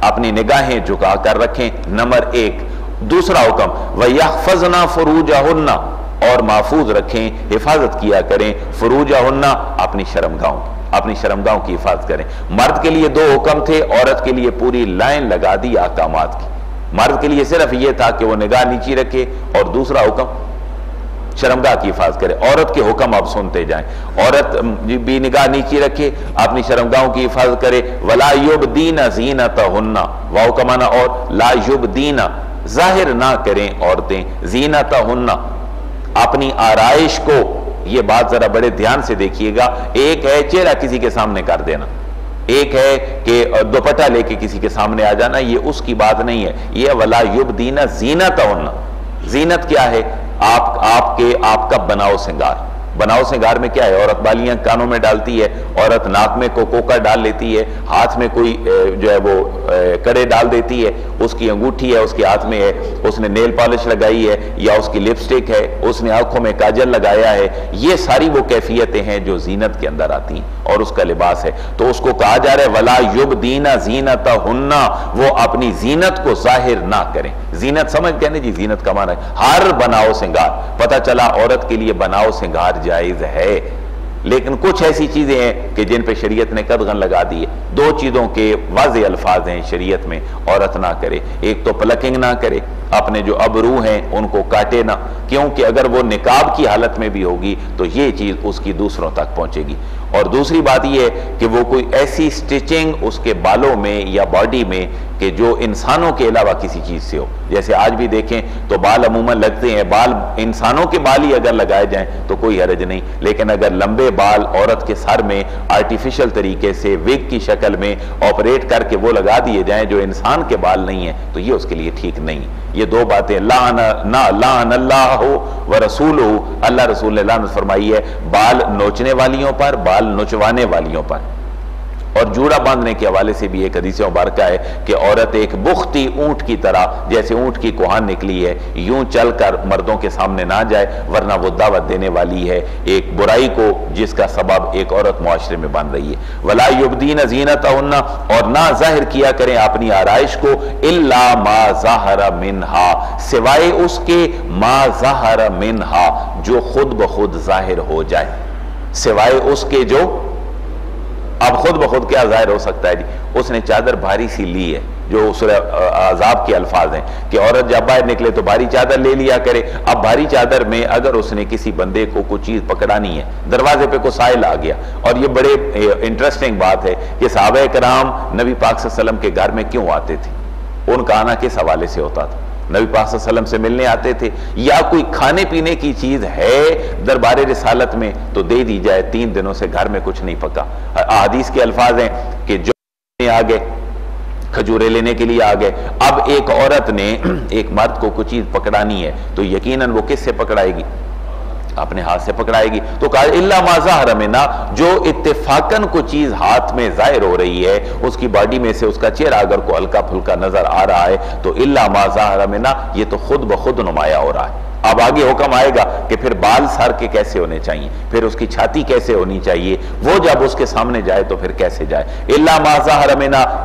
اپنی نگاہیں جھکا کر رکھیں۔ نمبر ایک دوسرا حکم، وَيَحْفَظْنَا فُرُوجَهُنَّ۔ اور محفوظ رکھیں، حفاظت کیا کریں فروجہ اپنی شرمگاہوں اپنی شرمگاہوں کی حفاظت کریں۔ مرد کے لیے دو حکم تھے، عورت کے لیے پوری لائن لگا دی احکامات کی۔ مرد کے لیے صرف یہ تھا کہ وہ نگاہ نیچی رکھے۔ اور دوسرا حکم شرمگاہ کی حفاظت کرے۔ عورت کے حکم آپ سنتے جائیں۔ عورت بھی نگاہ نیچی رکھے، اپنی شرمگاہوں کی حفاظت کرے۔ ولا یبدین زینتہن وا حکمانہ اور، لا یبدین ظاہر نہ کریں عورتیں، زینتہن۔ اپنی آرائش کو، یہ بات ذرا بڑے دھیان سے دیکھیے گا، ایک ہے چہرہ کسی کے سامنے کر دینا۔ ایک ہے کہ دوپٹہ لے کے کسی کے سامنے آ جانا، یہ اس کی بات نہیں ہے۔ یہ ولا یبدین زینتہن زینت کیا ہے؟ آپ آپ کے، آپ کا بناؤ سنگار۔ بناؤ سنگار میں کیا ہے؟ عورت بالیاں کانوں میں ڈالتی ہے، عورت ناک میں کو کوکا ڈال لیتی ہے، ہاتھ میں کوئی جو ہے وہ کڑے ڈال دیتی ہے، اس کی انگوٹھی ہے، اس کے ہاتھ میں ہے، اس نے نیل پالش لگائی ہے یا اس کی لپسٹک ہے، اس نے آنکھوں میں کاجل لگایا ہے، یہ ساری وہ کیفیتیں ہیں جو زینت کے اندر آتی ہیں اور اس کا لباس ہے۔ تو اس کو کہا جا رہا ہے، ولا یب دینا زینت ہننا وہ اپنی زینت کو ظاہر نہ کریں۔ زینت، سمجھ کہنے جی؟ زینت کا معنی ہے، ہر بناؤ سنگار پتہ چلا عورت کے لیے بناؤ سنگار جائز ہے۔ لیکن کچھ ایسی چیزیں ہیں کہ جن پہ شریعت نے قدغن لگا دی۔ ہے دو چیزوں کے واضح الفاظ ہیں شریعت میں، عورت نہ کرے۔ ایک تو پلکنگ نہ کرے۔ اپنے جو ابرو ہیں، ان کو کاٹے نہ۔ کیونکہ اگر وہ نکاب کی حالت میں بھی ہوگی، تو یہ چیز اس کی دوسروں تک پہنچے گی۔ اور دوسری بات یہ ہے کہ وہ کوئی ایسی سٹیچنگ اس کے بالوں میں یا باڈی میں کہ جو انسانوں کے علاوہ کسی چیز سے ہو۔ جیسے آج بھی دیکھیں تو بال عموماً لگتے ہیں۔ بال انسانوں کے بال ہی اگر لگائے جائیں تو کوئی حرج نہیں۔ لیکن اگر لمبے بال عورت کے سر میں آرٹیفیشل طریقے سے ویگ کی شکل میں آپریٹ کر کے وہ لگا دیے جائیں جو انسان کے بال نہیں ہیں، تو یہ اس کے لیے ٹھیک نہیں۔ یہ دو باتیں نہ لعن اللہ ہو و رسول ہو اللہ رسول اللہ نے فرمائی ہے بال نوچنے والیوں پر، بال نوچوانے والیوں پر۔ اور جوڑا باندھنے کے حوالے سے بھی ایک حدیث مبارکہ ہے کہ عورت ایک بختی اونٹ کی طرح جیسے اونٹ کی کوہان نکلی ہے، یوں چل کر مردوں کے سامنے نہ جائے، ورنہ وہ دعوت دینے والی ہے ایک برائی کو جس کا سبب ایک عورت معاشرے میں بن رہی ہے۔ ولا یبدین زینتہن اور نہ ظاہر کیا کریں اپنی آرائش کو الا ما ظاہر منہا سوائے اس کے ما ظاہر منہا جو خود بخود ظاہر ہو جائے۔ سوائے اس کے جو اب خود بخود کیا ظاہر ہو سکتا ہے جی؟ اس نے چادر بھاری سی لی ہے، جو سورہ عذاب کے الفاظ ہیں کہ عورت جب باہر نکلے تو بھاری چادر لے لیا کرے۔ اب بھاری چادر میں اگر اس نے کسی بندے کو کوئی چیز پکڑانی ہے، دروازے پہ کوئی سائل آ گیا۔ اور یہ بڑے انٹرسٹنگ بات ہے کہ صحابہ کرام نبی پاک صلی اللہ علیہ وسلم کے گھر میں کیوں آتے تھے؟ ان کا آنا کس حوالے سے ہوتا تھا؟ نبی پاک صلی اللہ علیہ وسلم سے ملنے آتے تھے۔ یا کوئی کھانے پینے کی چیز ہے دربار رسالت میں تو دے دی جائے۔ تین دنوں سے گھر میں کچھ نہیں پکا۔ احادیث کے الفاظ ہیں کہ جو آگے کھجورے لینے کے لیے آگئے اب ایک عورت نے ایک مرد کو کچھ چیز پکڑانی ہے تو یقیناً وہ کس سے پکڑائے گی؟ اپنے ہاتھ سے پکڑائے گی۔ تو کہا اللہ ما ظاہر منا، جو اتفاقن کو چیز ہاتھ میں ظاہر ہو رہی ہے، اس کی باڈی میں سے اس کا چہرہ اگر کو ہلکا پھلکا نظر آ رہا ہے، تو اللہ ما ظاہر منا، یہ تو خود بخود نمایاں ہو رہا ہے۔ اب آگے حکم آئے گا کہ پھر بال سر کے کیسے ہونے چاہیے؟ پھر اس کی چھاتی کیسے ہونی چاہیے؟ وہ جب اس کے سامنے جائے تو پھر کیسے جائے؟ اللہ ما ظاہر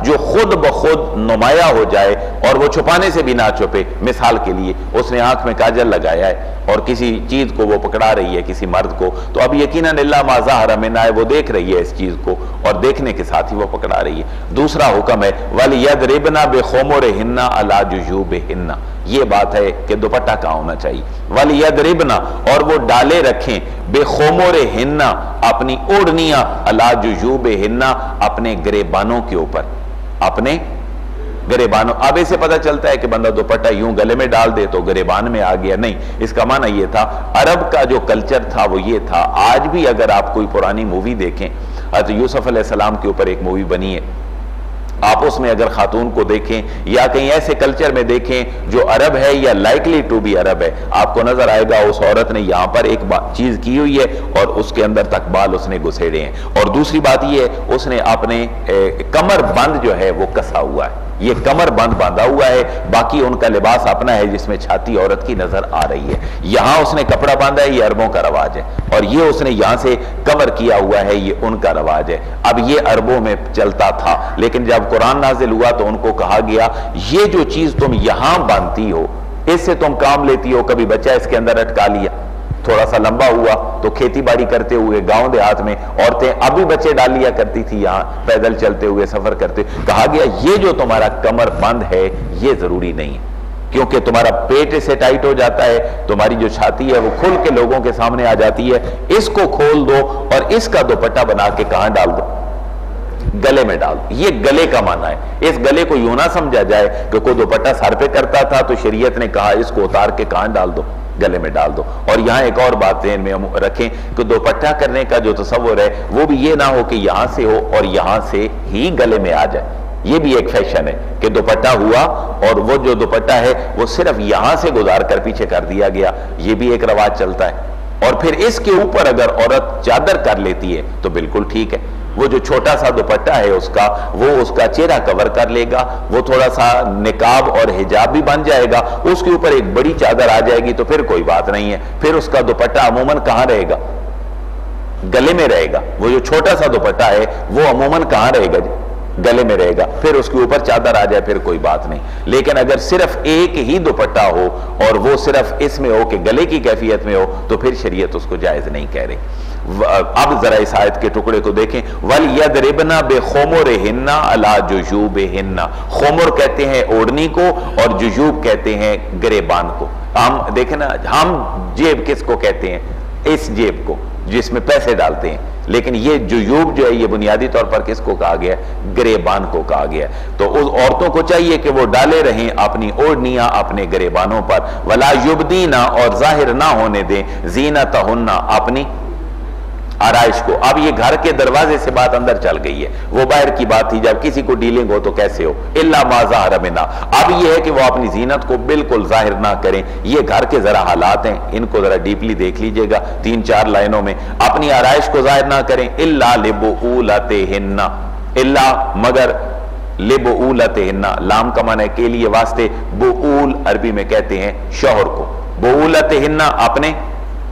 جو خود بخود نمایاں ہو جائے اور وہ چھپانے سے بھی نہ چھپے، مثال کے لیے اس نے آنکھ میں کاجل لگایا ہے اور کسی چیز کو وہ پکڑا رہی ہے، کسی مرد کو، تو اب یقیناً اللہ ما ظاہر ہے، وہ دیکھ رہی ہے اس چیز کو اور دیکھنے کے ساتھ ہی وہ پکڑا رہی ہے۔ دوسرا حکم ہے وَلِيَدْرِبْنَا بِخُمُرِهِنَّ عَلَى جُجُوبِهِنَّ یہ بات ہے کہ دوپٹہ کہاں ہونا چاہیے۔ وَلِيَدْرِبْنَا اور وہ ڈالے رکھیں۔ بے خومور ہننا اپنی اوڑنیاں اللہ ججوب ہننا اپنے گریبانوں کے اوپر۔ اپنے گریبانوں۔ اب اسے پتہ چلتا ہے کہ بندہ دوپٹہ یوں گلے میں ڈال دے تو گریبان میں آ گیا۔ نہیں، اس کا معنی یہ تھا، عرب کا جو کلچر تھا وہ یہ تھا۔ آج بھی اگر آپ کوئی پرانی مووی دیکھیں، حضرت یوسف علیہ السلام کے اوپر ایک مووی بنی ہے۔ آپ اس میں اگر خاتون کو دیکھیں یا کہیں ایسے کلچر میں دیکھیں جو عرب ہے یا لائکلی ٹو بی عرب ہے، آپ کو نظر آئے گا اس عورت نے یہاں پر ایک چیز کی ہوئی ہے اور اس کے اندر تک بال اس نے گسیڑے ہیں۔ اور دوسری بات یہ ہے، اس نے اپنے کمر بند جو ہے وہ کسا ہوا ہے۔ یہ کمر بند باندھا ہوا ہے، باقی ان کا لباس اپنا ہے جس میں چھاتی عورت کی نظر آ رہی ہے۔ یہاں اس نے کپڑا باندھا ہے، یہ عربوں کا رواج ہے۔ اور یہ اس نے یہاں سے کور کیا ہوا ہے، یہ ان کا رواج ہے۔ اب یہ عربوں میں چلتا تھا، لیکن جب قرآن نازل ہوا تو ان کو کہا گیا، یہ جو چیز تم یہاں باندھتی ہو، اس سے تم کام لیتی ہو، کبھی بچہ اس کے اندر اٹکا لیا۔ تھوڑا سا لمبا ہوا تو کھیتی باڑی کرتے ہوئے گاؤں دیہات میں عورتیں ابھی بچے ڈال لیا کرتی تھی یہاں، پیدل چلتے ہوئے سفر کرتے کہا گیا، یہ جو تمہارا کمر بند ہے، یہ ضروری نہیں ہے کیونکہ تمہارا پیٹ سے ٹائٹ ہو جاتا ہے، تمہاری جو چھاتی ہے وہ کھل کے لوگوں کے سامنے آ جاتی ہے۔ اس کو کھول دو اور اس کا دوپٹہ بنا کے کہاں ڈال دو؟ گلے میں ڈال دو۔ یہ گلے کا معنی ہے۔ اس گلے کو یوں نہ سمجھا جائے کہ کوئی دوپٹہ سر پہ کرتا تھا تو شریعت نے کہا، اس کو اتار کے کہاں ڈال دو؟ گلے میں ڈال دو۔ اور یہاں ایک اور بات ذہن میں رکھیں کہ دوپٹہ کرنے کا جو تصور ہے، وہ بھی یہ نہ ہو کہ یہاں سے ہو اور یہاں سے ہی گلے میں آ جائے۔ یہ بھی ایک فیشن ہے کہ دوپٹہ ہوا اور وہ جو دوپٹہ ہے، وہ صرف یہاں سے گزار کر پیچھے کر دیا گیا۔ یہ بھی ایک رواج چلتا ہے۔ اور پھر اس کے اوپر اگر عورت چادر کر لیتی ہے، تو بالکل ٹھیک ہے۔ وہ جو چھوٹا سا دوپٹہ ہے اس کا، وہ اس کا چہرہ کور کر لے گا، وہ تھوڑا سا نکاب اور حجاب بھی بن جائے گا، اس کے اوپر ایک بڑی چادر آ جائے گی تو پھر کوئی بات نہیں ہے، پھر اس کا دوپٹہ عموماً کہاں رہے گا؟ گلے میں رہے گا، وہ جو چھوٹا سا دوپٹہ ہے، وہ عموماً کہاں رہے گا جی؟ گلے میں رہے گا، پھر اس کے اوپر چادر آ جائے، پھر کوئی بات نہیں۔ لیکن اگر صرف ایک ہی دوپٹہ ہو اور وہ صرف اس میں ہو کہ گلے کی کیفیت میں ہو، تو پھر شریعت اس کو جائز نہیں کہہ رہی۔ اب ذرا اس آیت کے ٹکڑے کو دیکھیں۔ وَلْيَدْرِبْنَا بِخُمُرِهِنَّ عَلَى جُجُوبِهِنَّ خمر کہتے ہیں اوڑنی کو اور ججوب کہتے ہیں گریبان کو۔ ہم دیکھیں نا، ہم جیب کس کو کہتے ہیں؟ اس جیب کو، جس میں پیسے ڈالتے ہیں۔ لیکن یہ جیوب جو ہے، یہ بنیادی طور پر کس کو کہا گیا ہے؟ گریبان کو کہا گیا ہے۔ تو اس عورتوں کو چاہیے کہ وہ ڈالے رہیں اپنی اوڑنیاں اپنے گریبانوں پر۔ ولا یبدینا اور ظاہر نہ ہونے دیں۔ زینتہنہ اپنی آرائش کو۔ اب یہ گھر کے دروازے سے بات اندر چل گئی ہے۔ وہ باہر کی بات تھی۔ جب کسی کو ڈیلنگ ہو تو کیسے ہو؟ اللہ ما ظاہر منا اب یہ ہے کہ وہ اپنی زینت کو بالکل ظاہر نہ کریں۔ یہ گھر کے ذرا حالات ہیں۔ ان کو ذرا ڈیپلی دیکھ لیجیے گا۔ تین چار لائنوں میں۔ اپنی آرائش کو ظاہر نہ کریں۔ اللہ لبعولتہن اللہ مگر لبعولتہن لام کا معنی کے لیے واسطے۔ بعول عربی میں کہتے ہیں شوہر کو۔ بعولتہن اپنے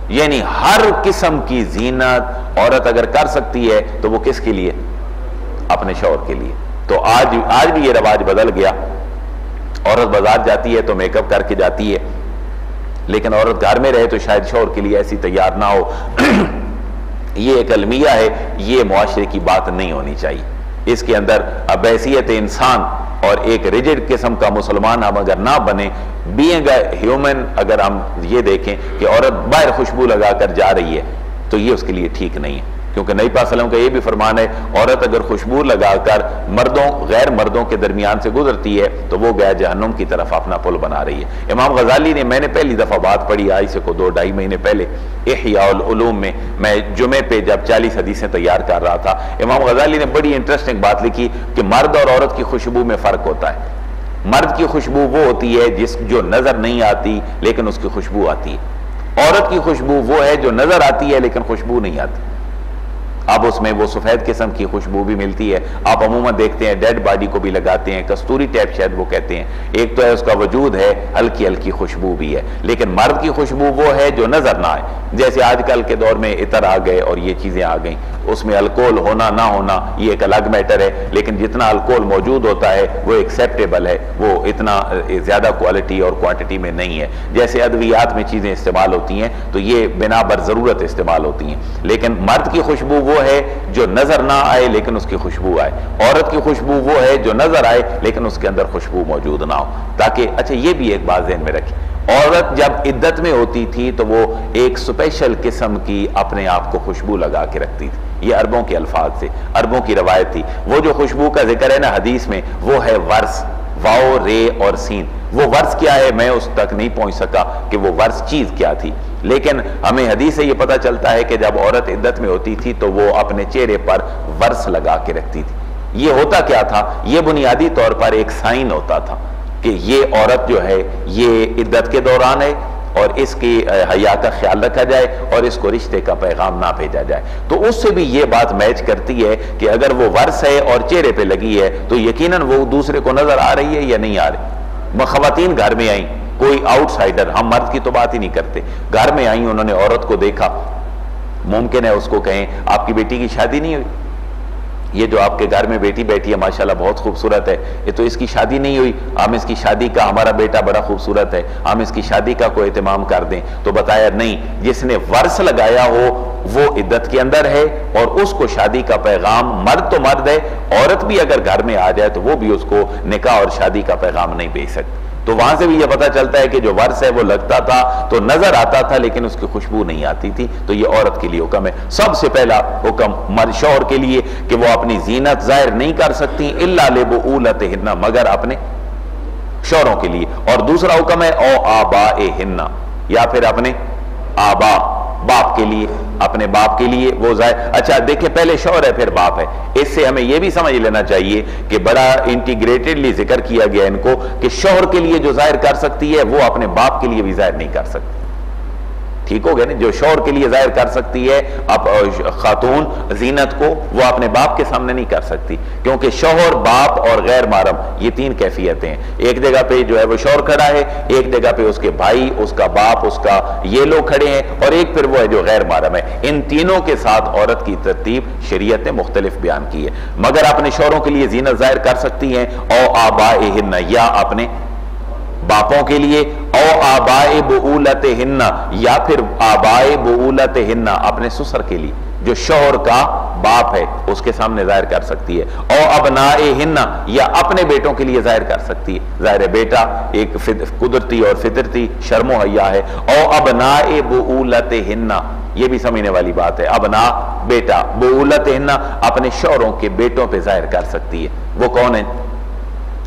یعنی ہر قسم کی زینت عورت اگر کر سکتی ہے تو وہ کس کے لیے؟ اپنے شوہر کے لیے۔ تو آج آج بھی یہ رواج بدل گیا۔ عورت بازار جاتی ہے تو میک اپ کر کے جاتی ہے۔ لیکن عورت گھر میں رہے تو شاید شوہر کے لیے ایسی تیار نہ ہو۔ یہ ایک المیہ ہے۔ یہ معاشرے کی بات نہیں ہونی چاہیے۔ اس کے اندر ابیسیت انسان اور ایک ریجڈ قسم کا مسلمان ہم اگر نہ بنے بینگ ہیومن اگر ہم یہ دیکھیں کہ عورت باہر خوشبو لگا کر جا رہی ہے، تو یہ اس کے لیے ٹھیک نہیں ہے۔ کیونکہ نئی پاک وسلم کا یہ بھی فرمان ہے، عورت اگر خوشبو لگا کر مردوں، غیر مردوں کے درمیان سے گزرتی ہے، تو وہ گیا جہنم کی طرف اپنا پل بنا رہی ہے۔ امام غزالی نے، میں نے پہلی دفعہ بات پڑھی آئی سے کو دو ڈھائی مہینے پہلے، احیاء العلوم میں میں جمعے پہ جب چالیس حدیثیں تیار کر رہا تھا، امام غزالی نے بڑی انٹرسٹنگ بات لکھی کہ مرد اور عورت کی خوشبو میں فرق ہوتا ہے۔ مرد کی خوشبو وہ ہوتی ہے جس جو نظر نہیں آتی، لیکن اس کی خوشبو آتی ہے۔ عورت کی خوشبو وہ ہے جو نظر آتی ہے، لیکن خوشبو نہیں آتی۔ اب اس میں وہ سفید قسم کی خوشبو بھی ملتی ہے۔ آپ عموماً دیکھتے ہیں ڈیڈ باڈی کو بھی لگاتے ہیں، کستوری ٹیپ شاید وہ کہتے ہیں۔ ایک تو ہے اس کا وجود ہے، ہلکی ہلکی خوشبو بھی ہے۔ لیکن مرد کی خوشبو وہ ہے جو نظر نہ آئے۔ جیسے آج کل کے دور میں اتر آ گئے اور یہ چیزیں آ گئیں۔ اس میں الکول ہونا نہ ہونا یہ ایک الگ میٹر ہے، لیکن جتنا الکول موجود ہوتا ہے وہ ایکسیپٹیبل ہے۔ وہ اتنا زیادہ کوالٹی اور کوانٹٹی میں نہیں ہے۔ جیسے ادویات میں چیزیں استعمال ہوتی ہیں تو یہ بنا بر ضرورت استعمال ہوتی ہیں۔ لیکن مرد کی خوشبو وہ ہے جو نظر نہ آئے لیکن اس کی خوشبو آئے۔ عورت کی خوشبو وہ ہے جو نظر آئے لیکن اس کے اندر خوشبو موجود نہ ہو۔ تاکہ اچھا یہ بھی ایک بات ذہن میں رکھیں۔ عورت جب عدت میں ہوتی تھی تو وہ ایک سپیشل قسم کی اپنے آپ کو خوشبو لگا کے رکھتی تھی۔ یہ عربوں کے الفاظ سے عربوں کی روایت تھی۔ وہ جو خوشبو کا ذکر ہے نا حدیث میں، وہ ہے ورس واؤ، رے اور سین۔ وہ ورس کیا ہے میں اس تک نہیں پہنچ سکا کہ وہ ورس چیز کیا تھی۔ لیکن ہمیں حدیث سے یہ پتا چلتا ہے کہ جب عورت عدت میں ہوتی تھی تو وہ اپنے چہرے پر ورس لگا کے رکھتی تھی۔ یہ ہوتا کیا تھا؟ یہ بنیادی طور پر ایک سائن ہوتا تھا کہ یہ عورت جو ہے، یہ عدت کے دوران ہے اور اس کی حیا کا خیال رکھا جائے اور اس کو رشتے کا پیغام نہ بھیجا جائے۔ تو اس سے بھی یہ بات میچ کرتی ہے کہ اگر وہ ورس ہے اور چہرے پہ لگی ہے تو یقیناً وہ دوسرے کو نظر آ رہی ہے یا نہیں آ رہی۔ خواتین گھر میں آئیں، کوئی آؤٹ سائڈر ہم مرد کی تو بات ہی نہیں کرتے۔ گھر میں آئیں، انہوں نے عورت کو دیکھا۔ ممکن ہے اس کو کہیں آپ کی بیٹی کی شادی نہیں ہوئی۔ یہ جو آپ کے گھر میں بیٹی بیٹھی ہے، ماشاءاللہ بہت خوبصورت ہے۔ یہ تو اس کی شادی نہیں ہوئی۔ ہم اس کی شادی کا، ہمارا بیٹا بڑا خوبصورت ہے۔ ہم اس کی شادی کا کوئی اہتمام کر دیں۔ تو بتایا نہیں، جس نے ورس لگایا ہو، وہ عدت کے اندر ہے اور اس کو شادی کا پیغام مرد تو مرد ہے، عورت بھی اگر گھر میں آ جائے تو وہ بھی اس کو نکاح اور شادی کا پیغام نہیں بھیج سکتی۔ تو وہاں سے بھی یہ پتا چلتا ہے کہ جو ورس ہے وہ لگتا تھا تو نظر آتا تھا لیکن اس کی خوشبو نہیں آتی تھی۔ تو یہ عورت کے لیے حکم ہے۔ سب سے پہلا حکم مرد شوہر کے لیے کہ وہ اپنی زینت ظاہر نہیں کر سکتی اللہ لبعولت ہننا مگر اپنے شوہروں کے لیے۔ اور دوسرا حکم ہے، او آبا ہننا یا پھر اپنے آبا، باپ کے لیے۔ اپنے باپ کے لیے وہ ظاہر اچھا دیکھیں، پہلے شوہر ہے، پھر باپ ہے۔ اس سے ہمیں یہ بھی سمجھ لینا چاہیے کہ بڑا انٹیگریٹڈلی ذکر کیا گیا ان کو کہ شوہر کے لیے جو ظاہر کر سکتی ہے، وہ اپنے باپ کے لیے بھی ظاہر نہیں کر سکتی۔ ٹھیک ہو گیا نا؟ جو شوہر کے لیے ظاہر کر سکتی ہے، اب خاتون زینت کو وہ اپنے باپ کے سامنے نہیں کر سکتی، کیونکہ شوہر، باپ اور غیر محرم، یہ تین کیفیتیں ہیں۔ ایک جگہ پہ جو ہے وہ شوہر کھڑا ہے، ایک جگہ پہ اس کے بھائی، اس کا باپ، اس کا یہ لوگ کھڑے ہیں، اور ایک پھر وہ ہے جو غیر محرم ہے۔ ان تینوں کے ساتھ عورت کی ترتیب شریعت نے مختلف بیان کی ہے۔ مگر اپنے شوہروں کے لیے زینت ظاہر کر سکتی ہیں، او آبا یا اپنے باپوں کے لیے، او آبائے بولت ہننا یا پھر آبائے بولت ہننا اپنے سسر کے لیے، جو شوہر کا باپ ہے، اس کے سامنے ظاہر کر سکتی ہے۔ او ابنائے ہننا یا اپنے بیٹوں کے لیے ظاہر کر سکتی ہے۔ ظاہر بیٹا ایک قدرتی اور فطرتی شرم و حیا ہے۔ او ابنائے بولت ہننا یہ بھی سمجھنے والی بات ہے۔ ابنا، بیٹا بولت ہننا اپنے شوہروں کے بیٹوں پہ ظاہر کر سکتی ہے۔ وہ کون ہے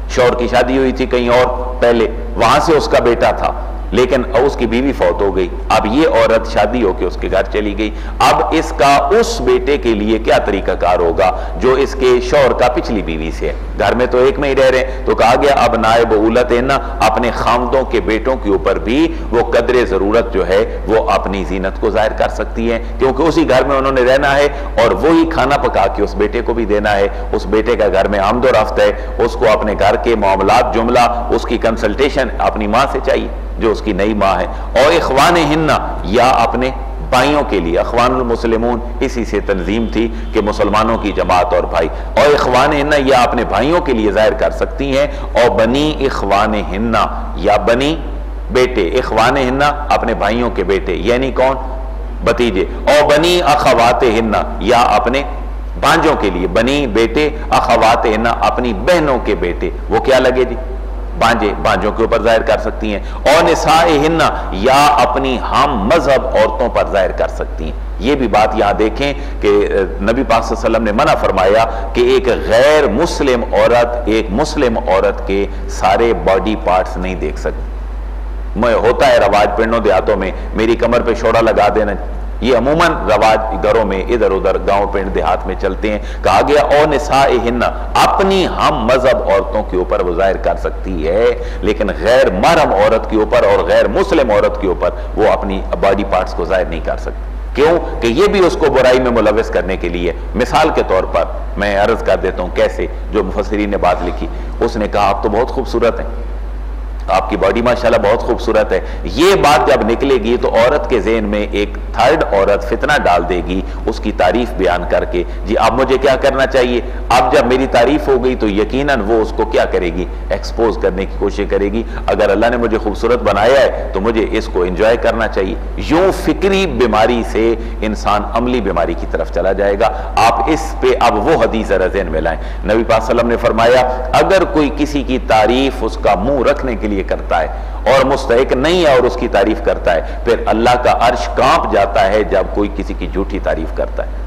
شور کی شادی ہوئی تھی کہیں اور پہلے وہاں سے اس کا بیٹا تھا۔ لیکن اس کی بیوی فوت ہو گئی۔ اب یہ عورت شادی ہو کے اس کے گھر چلی گئی۔ اب اس کا اس بیٹے کے لیے کیا طریقہ کار ہوگا جو اس کے شور کا پچھلی بیوی سے ہے؟ گھر میں تو ایک میں ہی رہ رہے تو کہا گیا، اب نائب اولت ہے نا، اپنے خامدوں کے بیٹوں کے اوپر بھی وہ قدر ضرورت جو ہے وہ اپنی زینت کو ظاہر کر سکتی ہے کیونکہ اسی گھر میں انہوں نے رہنا ہے اور وہی کھانا پکا کے اس بیٹے کو بھی دینا ہے۔ اس بیٹے کا گھر میں آمد و رفت ہے۔ اس کو اپنے گھر کے معاملات، جملہ، اس کی کنسلٹیشن اپنی ماں سے چاہیے۔ جو اس کی نئی ماں ہے۔ اور اخوان ہننا یا اپنے بھائیوں کے لیے، اخوان المسلمون، اسی سے تنظیم تھی کہ مسلمانوں کی جماعت اور بھائی۔ اور اخوان ہننا یا اپنے بھائیوں کے لیے ظاہر کر سکتی ہیں۔ اور بنی اخوان ہننا یا بنی بیٹے۔ اخوان ہننا اپنے بھائیوں کے بیٹے۔ یعنی کون؟ بتیجے اور بنی اخوات ہننا یا اپنے بانجوں کے لیے۔ بنی بیٹے، اخوات ہننا اپنی بہنوں کے بیٹے۔ وہ کیا لگے جی؟ بانجے، بانجوں کے اوپر ظاہر کر سکتی ہیں۔ اور نساء یا اپنی ہم مذہب عورتوں پر ظاہر کر سکتی ہیں۔ یہ بھی بات یہاں دیکھیں کہ نبی پاک صلی اللہ علیہ وسلم نے منع فرمایا کہ ایک غیر مسلم عورت، ایک مسلم عورت کے سارے باڈی پارٹس نہیں دیکھ سکتی۔ میں ہوتا ہے رواج پنڈوں دیہاتوں میں، میری کمر پہ شوڑا لگا دینا یہ عموماً رواج گھروں میں ادھر ادھر گاؤں پنڈ دیہات میں چلتے ہیں۔ کہا گیا، او نساء اپنی ہم مذہب عورتوں کے اوپر وہ ظاہر کر سکتی ہے، لیکن غیر مرم عورت کے اوپر اور غیر مسلم عورت کے اوپر وہ اپنی باڈی پارٹس کو ظاہر نہیں کر سکتی۔ کیوں؟ کہ یہ بھی اس کو برائی میں ملوث کرنے کے لیے۔ مثال کے طور پر میں عرض کر دیتا ہوں کیسے جو مفسرین نے بات لکھی۔ اس نے کہا، آپ تو بہت خوبصورت ہیں۔ آپ کی باڈی ماشاءاللہ بہت خوبصورت ہے۔ یہ بات جب نکلے گی تو عورت کے ذہن میں ایک تھرڈ عورت فتنہ ڈال دے گی، اس کی تعریف بیان کر کے۔ جی اب مجھے کیا کرنا چاہیے؟ اب جب میری تعریف ہو گئی تو یقیناً وہ اس کو کیا کرے گی؟ ایکسپوز کرنے کی کوشش کرے گی۔ اگر اللہ نے مجھے خوبصورت بنایا ہے تو مجھے اس کو انجوائے کرنا چاہیے۔ یوں فکری بیماری سے انسان عملی بیماری کی طرف چلا جائے گا۔ آپ اس پہ اب وہ حدیث ذہن میں لائیں۔ نبی پاک صلی اللہ علیہ وسلم نے فرمایا، اگر کوئی کسی کی تعریف اس کا منہ رکھنے کے لیے لیے کرتا ہے اور مستحق نہیں ہے اور اس کی تعریف کرتا ہے۔ پھر اللہ کا عرش کانپ جاتا ہے جب کوئی کسی کی جھوٹی تعریف کرتا ہے۔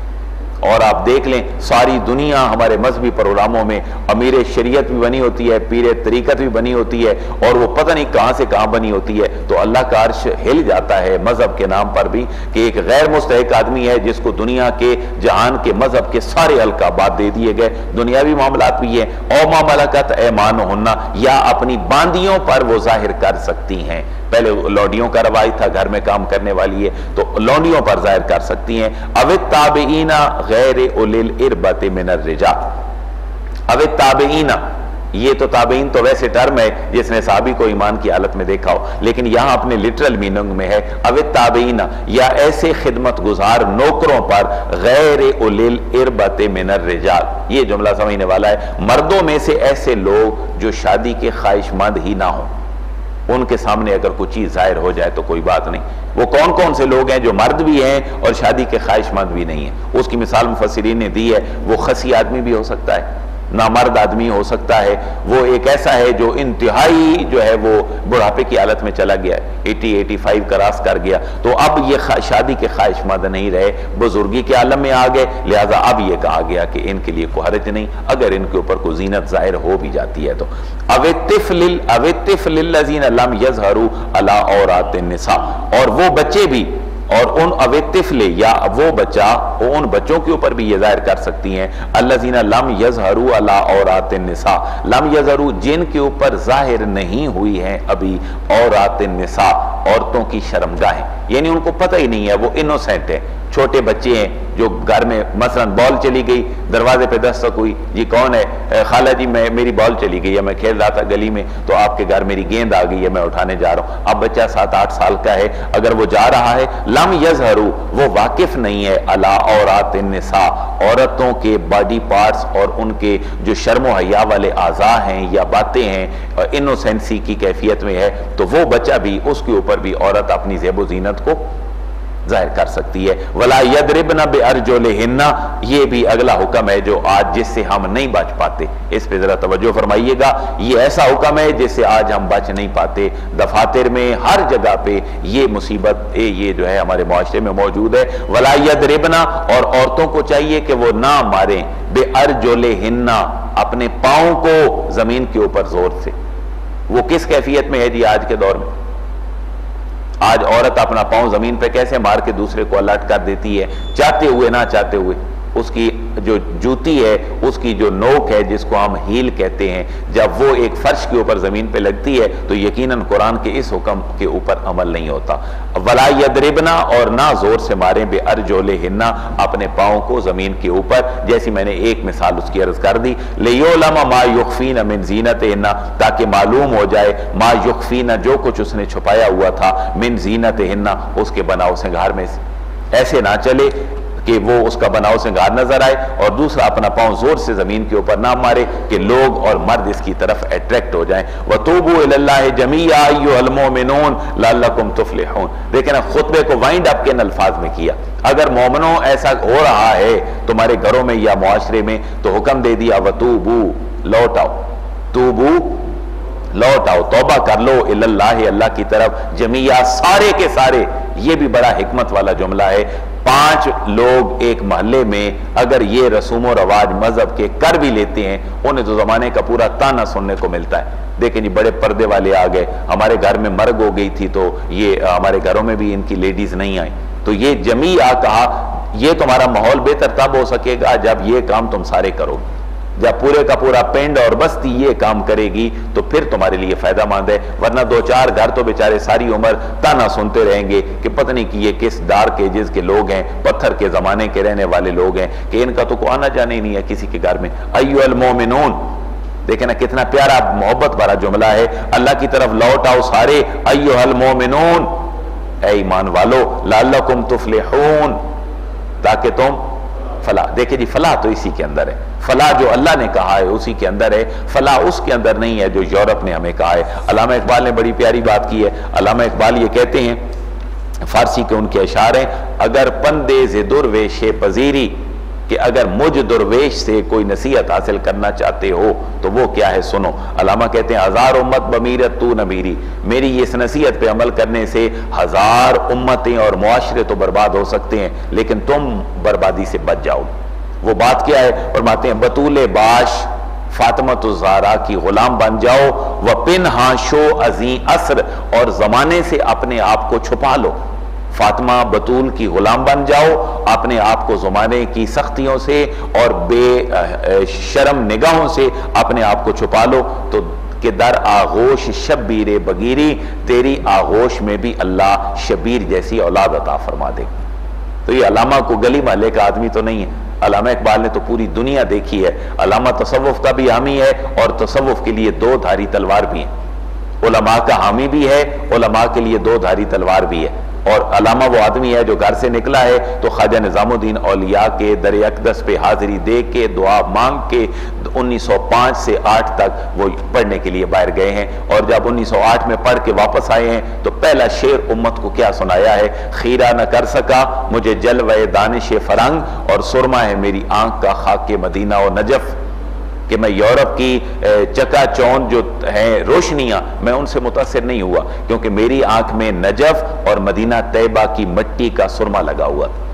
اور آپ دیکھ لیں، ساری دنیا ہمارے مذہبی پروگراموں میں امیر شریعت بھی بنی ہوتی ہے، پیر طریقت بھی بنی ہوتی ہے، اور وہ پتہ نہیں کہاں سے کہاں بنی ہوتی ہے۔ تو اللہ کا عرش ہل جاتا ہے مذہب کے نام پر بھی کہ ایک غیر مستحق آدمی ہے جس کو دنیا کے جہان کے مذہب کے سارے القابات دے دیے گئے۔ دنیاوی معاملات بھی ہیں او مملکت ایمان ہونا یا اپنی باندیوں پر وہ ظاہر کر سکتی ہیں۔ پہلے لوڈیوں کا روایت تھا، گھر میں کام کرنے والی ہے، تو لوڈیوں پر ظاہر کر سکتی ہیں۔ اوت تابعین غیر اولل اربت من الرجا اوت تابعین یہ تو تابعین تو ویسے ٹرم ہے جس نے صحابی کو ایمان کی حالت میں دیکھا ہو، لیکن یہاں اپنے لٹرل میننگ میں ہے۔ او تابعین یا ایسے خدمت گزار نوکروں پر غیر اولیل اربت من الرجال۔ یہ جملہ سمجھنے والا ہے۔ مردوں میں سے ایسے لوگ جو شادی کے خواہش مند ہی نہ ہوں۔ ان کے سامنے اگر کوئی چیز ظاہر ہو جائے تو کوئی بات نہیں۔ وہ کون کون سے لوگ ہیں جو مرد بھی ہیں اور شادی کے خواہش مند بھی نہیں ہیں؟ اس کی مثال مفسرین نے دی ہے۔ وہ خسی آدمی بھی ہو سکتا ہے۔ نامرد آدمی ہو سکتا ہے۔ وہ ایک ایسا ہے جو انتہائی جو ہے وہ بڑھاپے کی حالت میں چلا گیا۔ ہے ایٹی ایٹی فائیو کراس کر گیا۔ تو اب یہ شادی کے خواہش مند نہیں رہے۔ بزرگی کے عالم میں آگئے۔ لہٰذا اب یہ کہا گیا کہ ان کے لیے کوئی حرج نہیں۔ اگر ان کے اوپر کوئی زینت ظاہر ہو بھی جاتی ہے تو۔ اوتف للذین لم یظہروا علی عورات النساء۔ اور وہ بچے بھی اور ان اویتفلے یا وہ بچہ ان بچوں کے اوپر بھی یہ ظاہر کر سکتی ہیں، الذین لم یظہرو اللہ عورات النساء۔ لم یظہرو جن کے اوپر ظاہر نہیں ہوئی ہیں ابھی عورات النساء، عورتوں کی شرمگاہیں۔ یعنی ان کو پتہ ہی نہیں ہے، وہ انوسینٹ ہے چھوٹے بچے ہیں جو گھر میں مثلا بال چلی گئی، دروازے پہ دستک ہوئی جی کون ہے؟ خالہ جی میں میری بال چلی گئی ہے، میں کھیل رہا تھا گلی میں، تو آپ کے گھر میری گیند آ گئی ہے، میں اٹھانے جا رہا ہوں۔ اب بچہ سات آٹھ سال کا ہے، اگر وہ جا رہا ہے، لم یظہرو، وہ واقف نہیں ہے۔ اللہ اورات النساء، عورتوں کے باڈی پارٹس اور ان کے جو شرم و حیا والے اعضاء ہیں یا باتیں ہیں، انوسینسی کی کیفیت میں ہے، تو وہ بچہ بھی، اس کے اوپر بھی عورت اپنی زیب و زینت کو ظاہر کر سکتی ہے۔ ولا یدربن بارجلہن یہ بھی اگلا حکم ہے جو آج جس سے ہم نہیں بچ پاتے۔ اس پہ ذرا توجہ فرمائیے گا۔ یہ ایسا حکم ہے جس سے آج ہم بچ نہیں پاتے۔ دفاتر میں ہر جگہ پہ یہ مصیبت، یہ جو ہے ہمارے معاشرے میں موجود ہے۔ ولا یدربن اور عورتوں کو چاہیے کہ وہ نہ ماریں۔ بے اپنے پاؤں کو زمین کے اوپر زور سے۔ وہ کس کیفیت میں ہے جی آج کے دور میں؟ آج عورت اپنا پاؤں زمین پہ کیسے مار کے دوسرے کو الرٹ کر دیتی ہے؟ چاہتے ہوئے، نہ چاہتے ہوئے۔ اس کی جو جوتی ہے، اس کی جو نوک ہے، جس کو ہم ہیل کہتے ہیں، جب وہ ایک فرش کے اوپر زمین پہ لگتی ہے، تو یقیناً قرآن کے اس حکم کے اوپر عمل نہیں ہوتا۔ ولا یدربنا اور نہ زور سے ماریں، بے ارجول ہننا اپنے پاؤں کو زمین کے اوپر۔ جیسی میں نے ایک مثال اس کی عرض کر دی۔ لیولم ما یخفین من زینت ہننا تاکہ معلوم ہو جائے ما یخفین جو کچھ اس نے چھپایا ہوا تھا من زینت ہننا اس کے بناؤ سنگھار میں ایسے نہ چلے۔ کہ وہ اس کا بناؤ سنگار نظر آئے اور دوسرا اپنا پاؤں زور سے زمین کے اوپر نہ مارے کہ لوگ اور مرد اس کی طرف اٹریکٹ ہو جائیں۔ وَتُوبُوا إِلَى اللَّهِ جَمِيعَ أَيُّهَا الْمُؤْمِنُونَ لَعَلَّكُمْ تُفْلِحُونَ۔ دیکھیں نا، خطبے کو وائنڈ اپ کے ان الفاظ میں کیا۔ اگر مومنوں ایسا ہو رہا ہے تمہارے گھروں میں یا معاشرے میں تو حکم دے دیا، وَتُوبُوا لوٹ آؤ توبو لوٹ آؤ، توبہ کر لو، اللہ اللہ کی طرف جمعیہ سارے کے سارے۔ یہ بھی بڑا حکمت والا جملہ ہے۔ پانچ لوگ ایک محلے میں اگر یہ رسوم و رواج مذہب کے کر بھی لیتے ہیں، انہیں تو زمانے کا پورا تانا سننے کو ملتا ہے۔ دیکھیں جی بڑے پردے والے آ گئے۔ ہمارے گھر میں مرگ ہو گئی تھی تو یہ ہمارے گھروں میں بھی ان کی لیڈیز نہیں آئیں۔ تو یہ جمی آ کہا، یہ تمہارا ماحول بہتر تب ہو سکے گا جب یہ کام تم سارے کرو۔ گے جب پورے کا پورا پینڈ اور بستی یہ کام کرے گی، تو پھر تمہارے لیے فائدہ مند ہے۔ ورنہ دو چار گھر تو بیچارے ساری عمر تانا سنتے رہیں گے کہ پتہ نہیں کہ یہ کس ڈارک ایجز کے لوگ ہیں، پتھر کے زمانے کے رہنے والے لوگ ہیں کہ ان کا تو کوئی آنا جانا ہی نہیں ہے کسی کے گھر میں۔ ایو المومنون، دیکھیں نا کتنا پیارا محبت بھرا جملہ ہے۔ اللہ کی طرف لوٹ آؤ سارے۔ ایو المومنون، اے ایمان والو، لعلکم تفلحون، تاکہ تم فلاح۔ دیکھیں جی فلاح تو اسی کے اندر ہے۔ فلاح جو اللہ نے کہا ہے، اسی کے اندر ہے۔ فلاح اس کے اندر نہیں ہے جو یورپ نے ہمیں کہا ہے۔ علامہ اقبال نے بڑی پیاری بات کی ہے۔ علامہ اقبال یہ کہتے ہیں، فارسی کے ان کے اشعار ہیں، اگر پندے درویش پذیری کہ اگر مجھ درویش سے کوئی نصیحت حاصل کرنا چاہتے ہو، تو وہ کیا ہے؟ سنو۔ علامہ کہتے ہیں، ہزار امت بمیرت تو نمیری۔ میری اس نصیحت پہ عمل کرنے سے ہزار امتیں اور معاشرے تو برباد ہو سکتے ہیں، لیکن تم بربادی سے بچ جاؤ۔ وہ بات کیا ہے؟ فرماتے ہیں، بطول باش فاطمت الزارا کی غلام بن جاؤ وہ پن ہاشو عظیم اثر اور زمانے سے اپنے آپ کو چھپا لو۔ فاطمہ بطول کی غلام بن جاؤ، اپنے آپ کو زمانے کی سختیوں سے اور بے شرم نگاہوں سے اپنے آپ کو چھپا لو۔ تو کہ در آغوش شبیر بگیری تیری آغوش میں بھی اللہ شبیر جیسی اولاد عطا فرما دے۔ تو یہ علامہ کو گلی محلے کا آدمی تو نہیں ہے۔ علامہ اقبال نے تو پوری دنیا دیکھی ہے۔ علامہ تصوف کا بھی حامی ہے اور تصوف کے لیے دو دھاری تلوار بھی ہیں۔ علماء کا حامی بھی ہے، علماء کے لیے دو دھاری تلوار بھی ہے۔ اور علامہ وہ آدمی ہے جو گھر سے نکلا ہے تو خواجہ نظام الدین اولیاء کے در اقدس پہ حاضری دے کے دعا مانگ کے انیس سو پانچ سے آٹھ تک وہ پڑھنے کے لیے باہر گئے ہیں اور جب انیس سو آٹھ میں پڑھ کے واپس آئے ہیں تو پہلا شعر امت کو کیا سنایا ہے؟ خیرہ نہ کر سکا، مجھے جلوہ دانش فرنگ اور سرما ہے میری آنکھ کا خاک مدینہ و نجف۔ کہ میں یورپ کی چکا چون جو ہیں روشنیاں، میں ان سے متاثر نہیں ہوا، کیونکہ میری آنکھ میں نجف اور مدینہ طیبہ کی مٹی کا سرما لگا ہوا تھا۔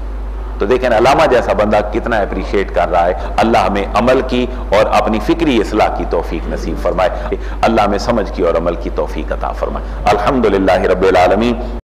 تو دیکھیں، علامہ جیسا بندہ کتنا اپریشیٹ کر رہا ہے۔ اللہ ہمیں عمل کی اور اپنی فکری اصلاح کی توفیق نصیب فرمائے۔ اللہ ہمیں سمجھ کی اور عمل کی توفیق عطا فرمائے۔ الحمدللہ رب العالمین۔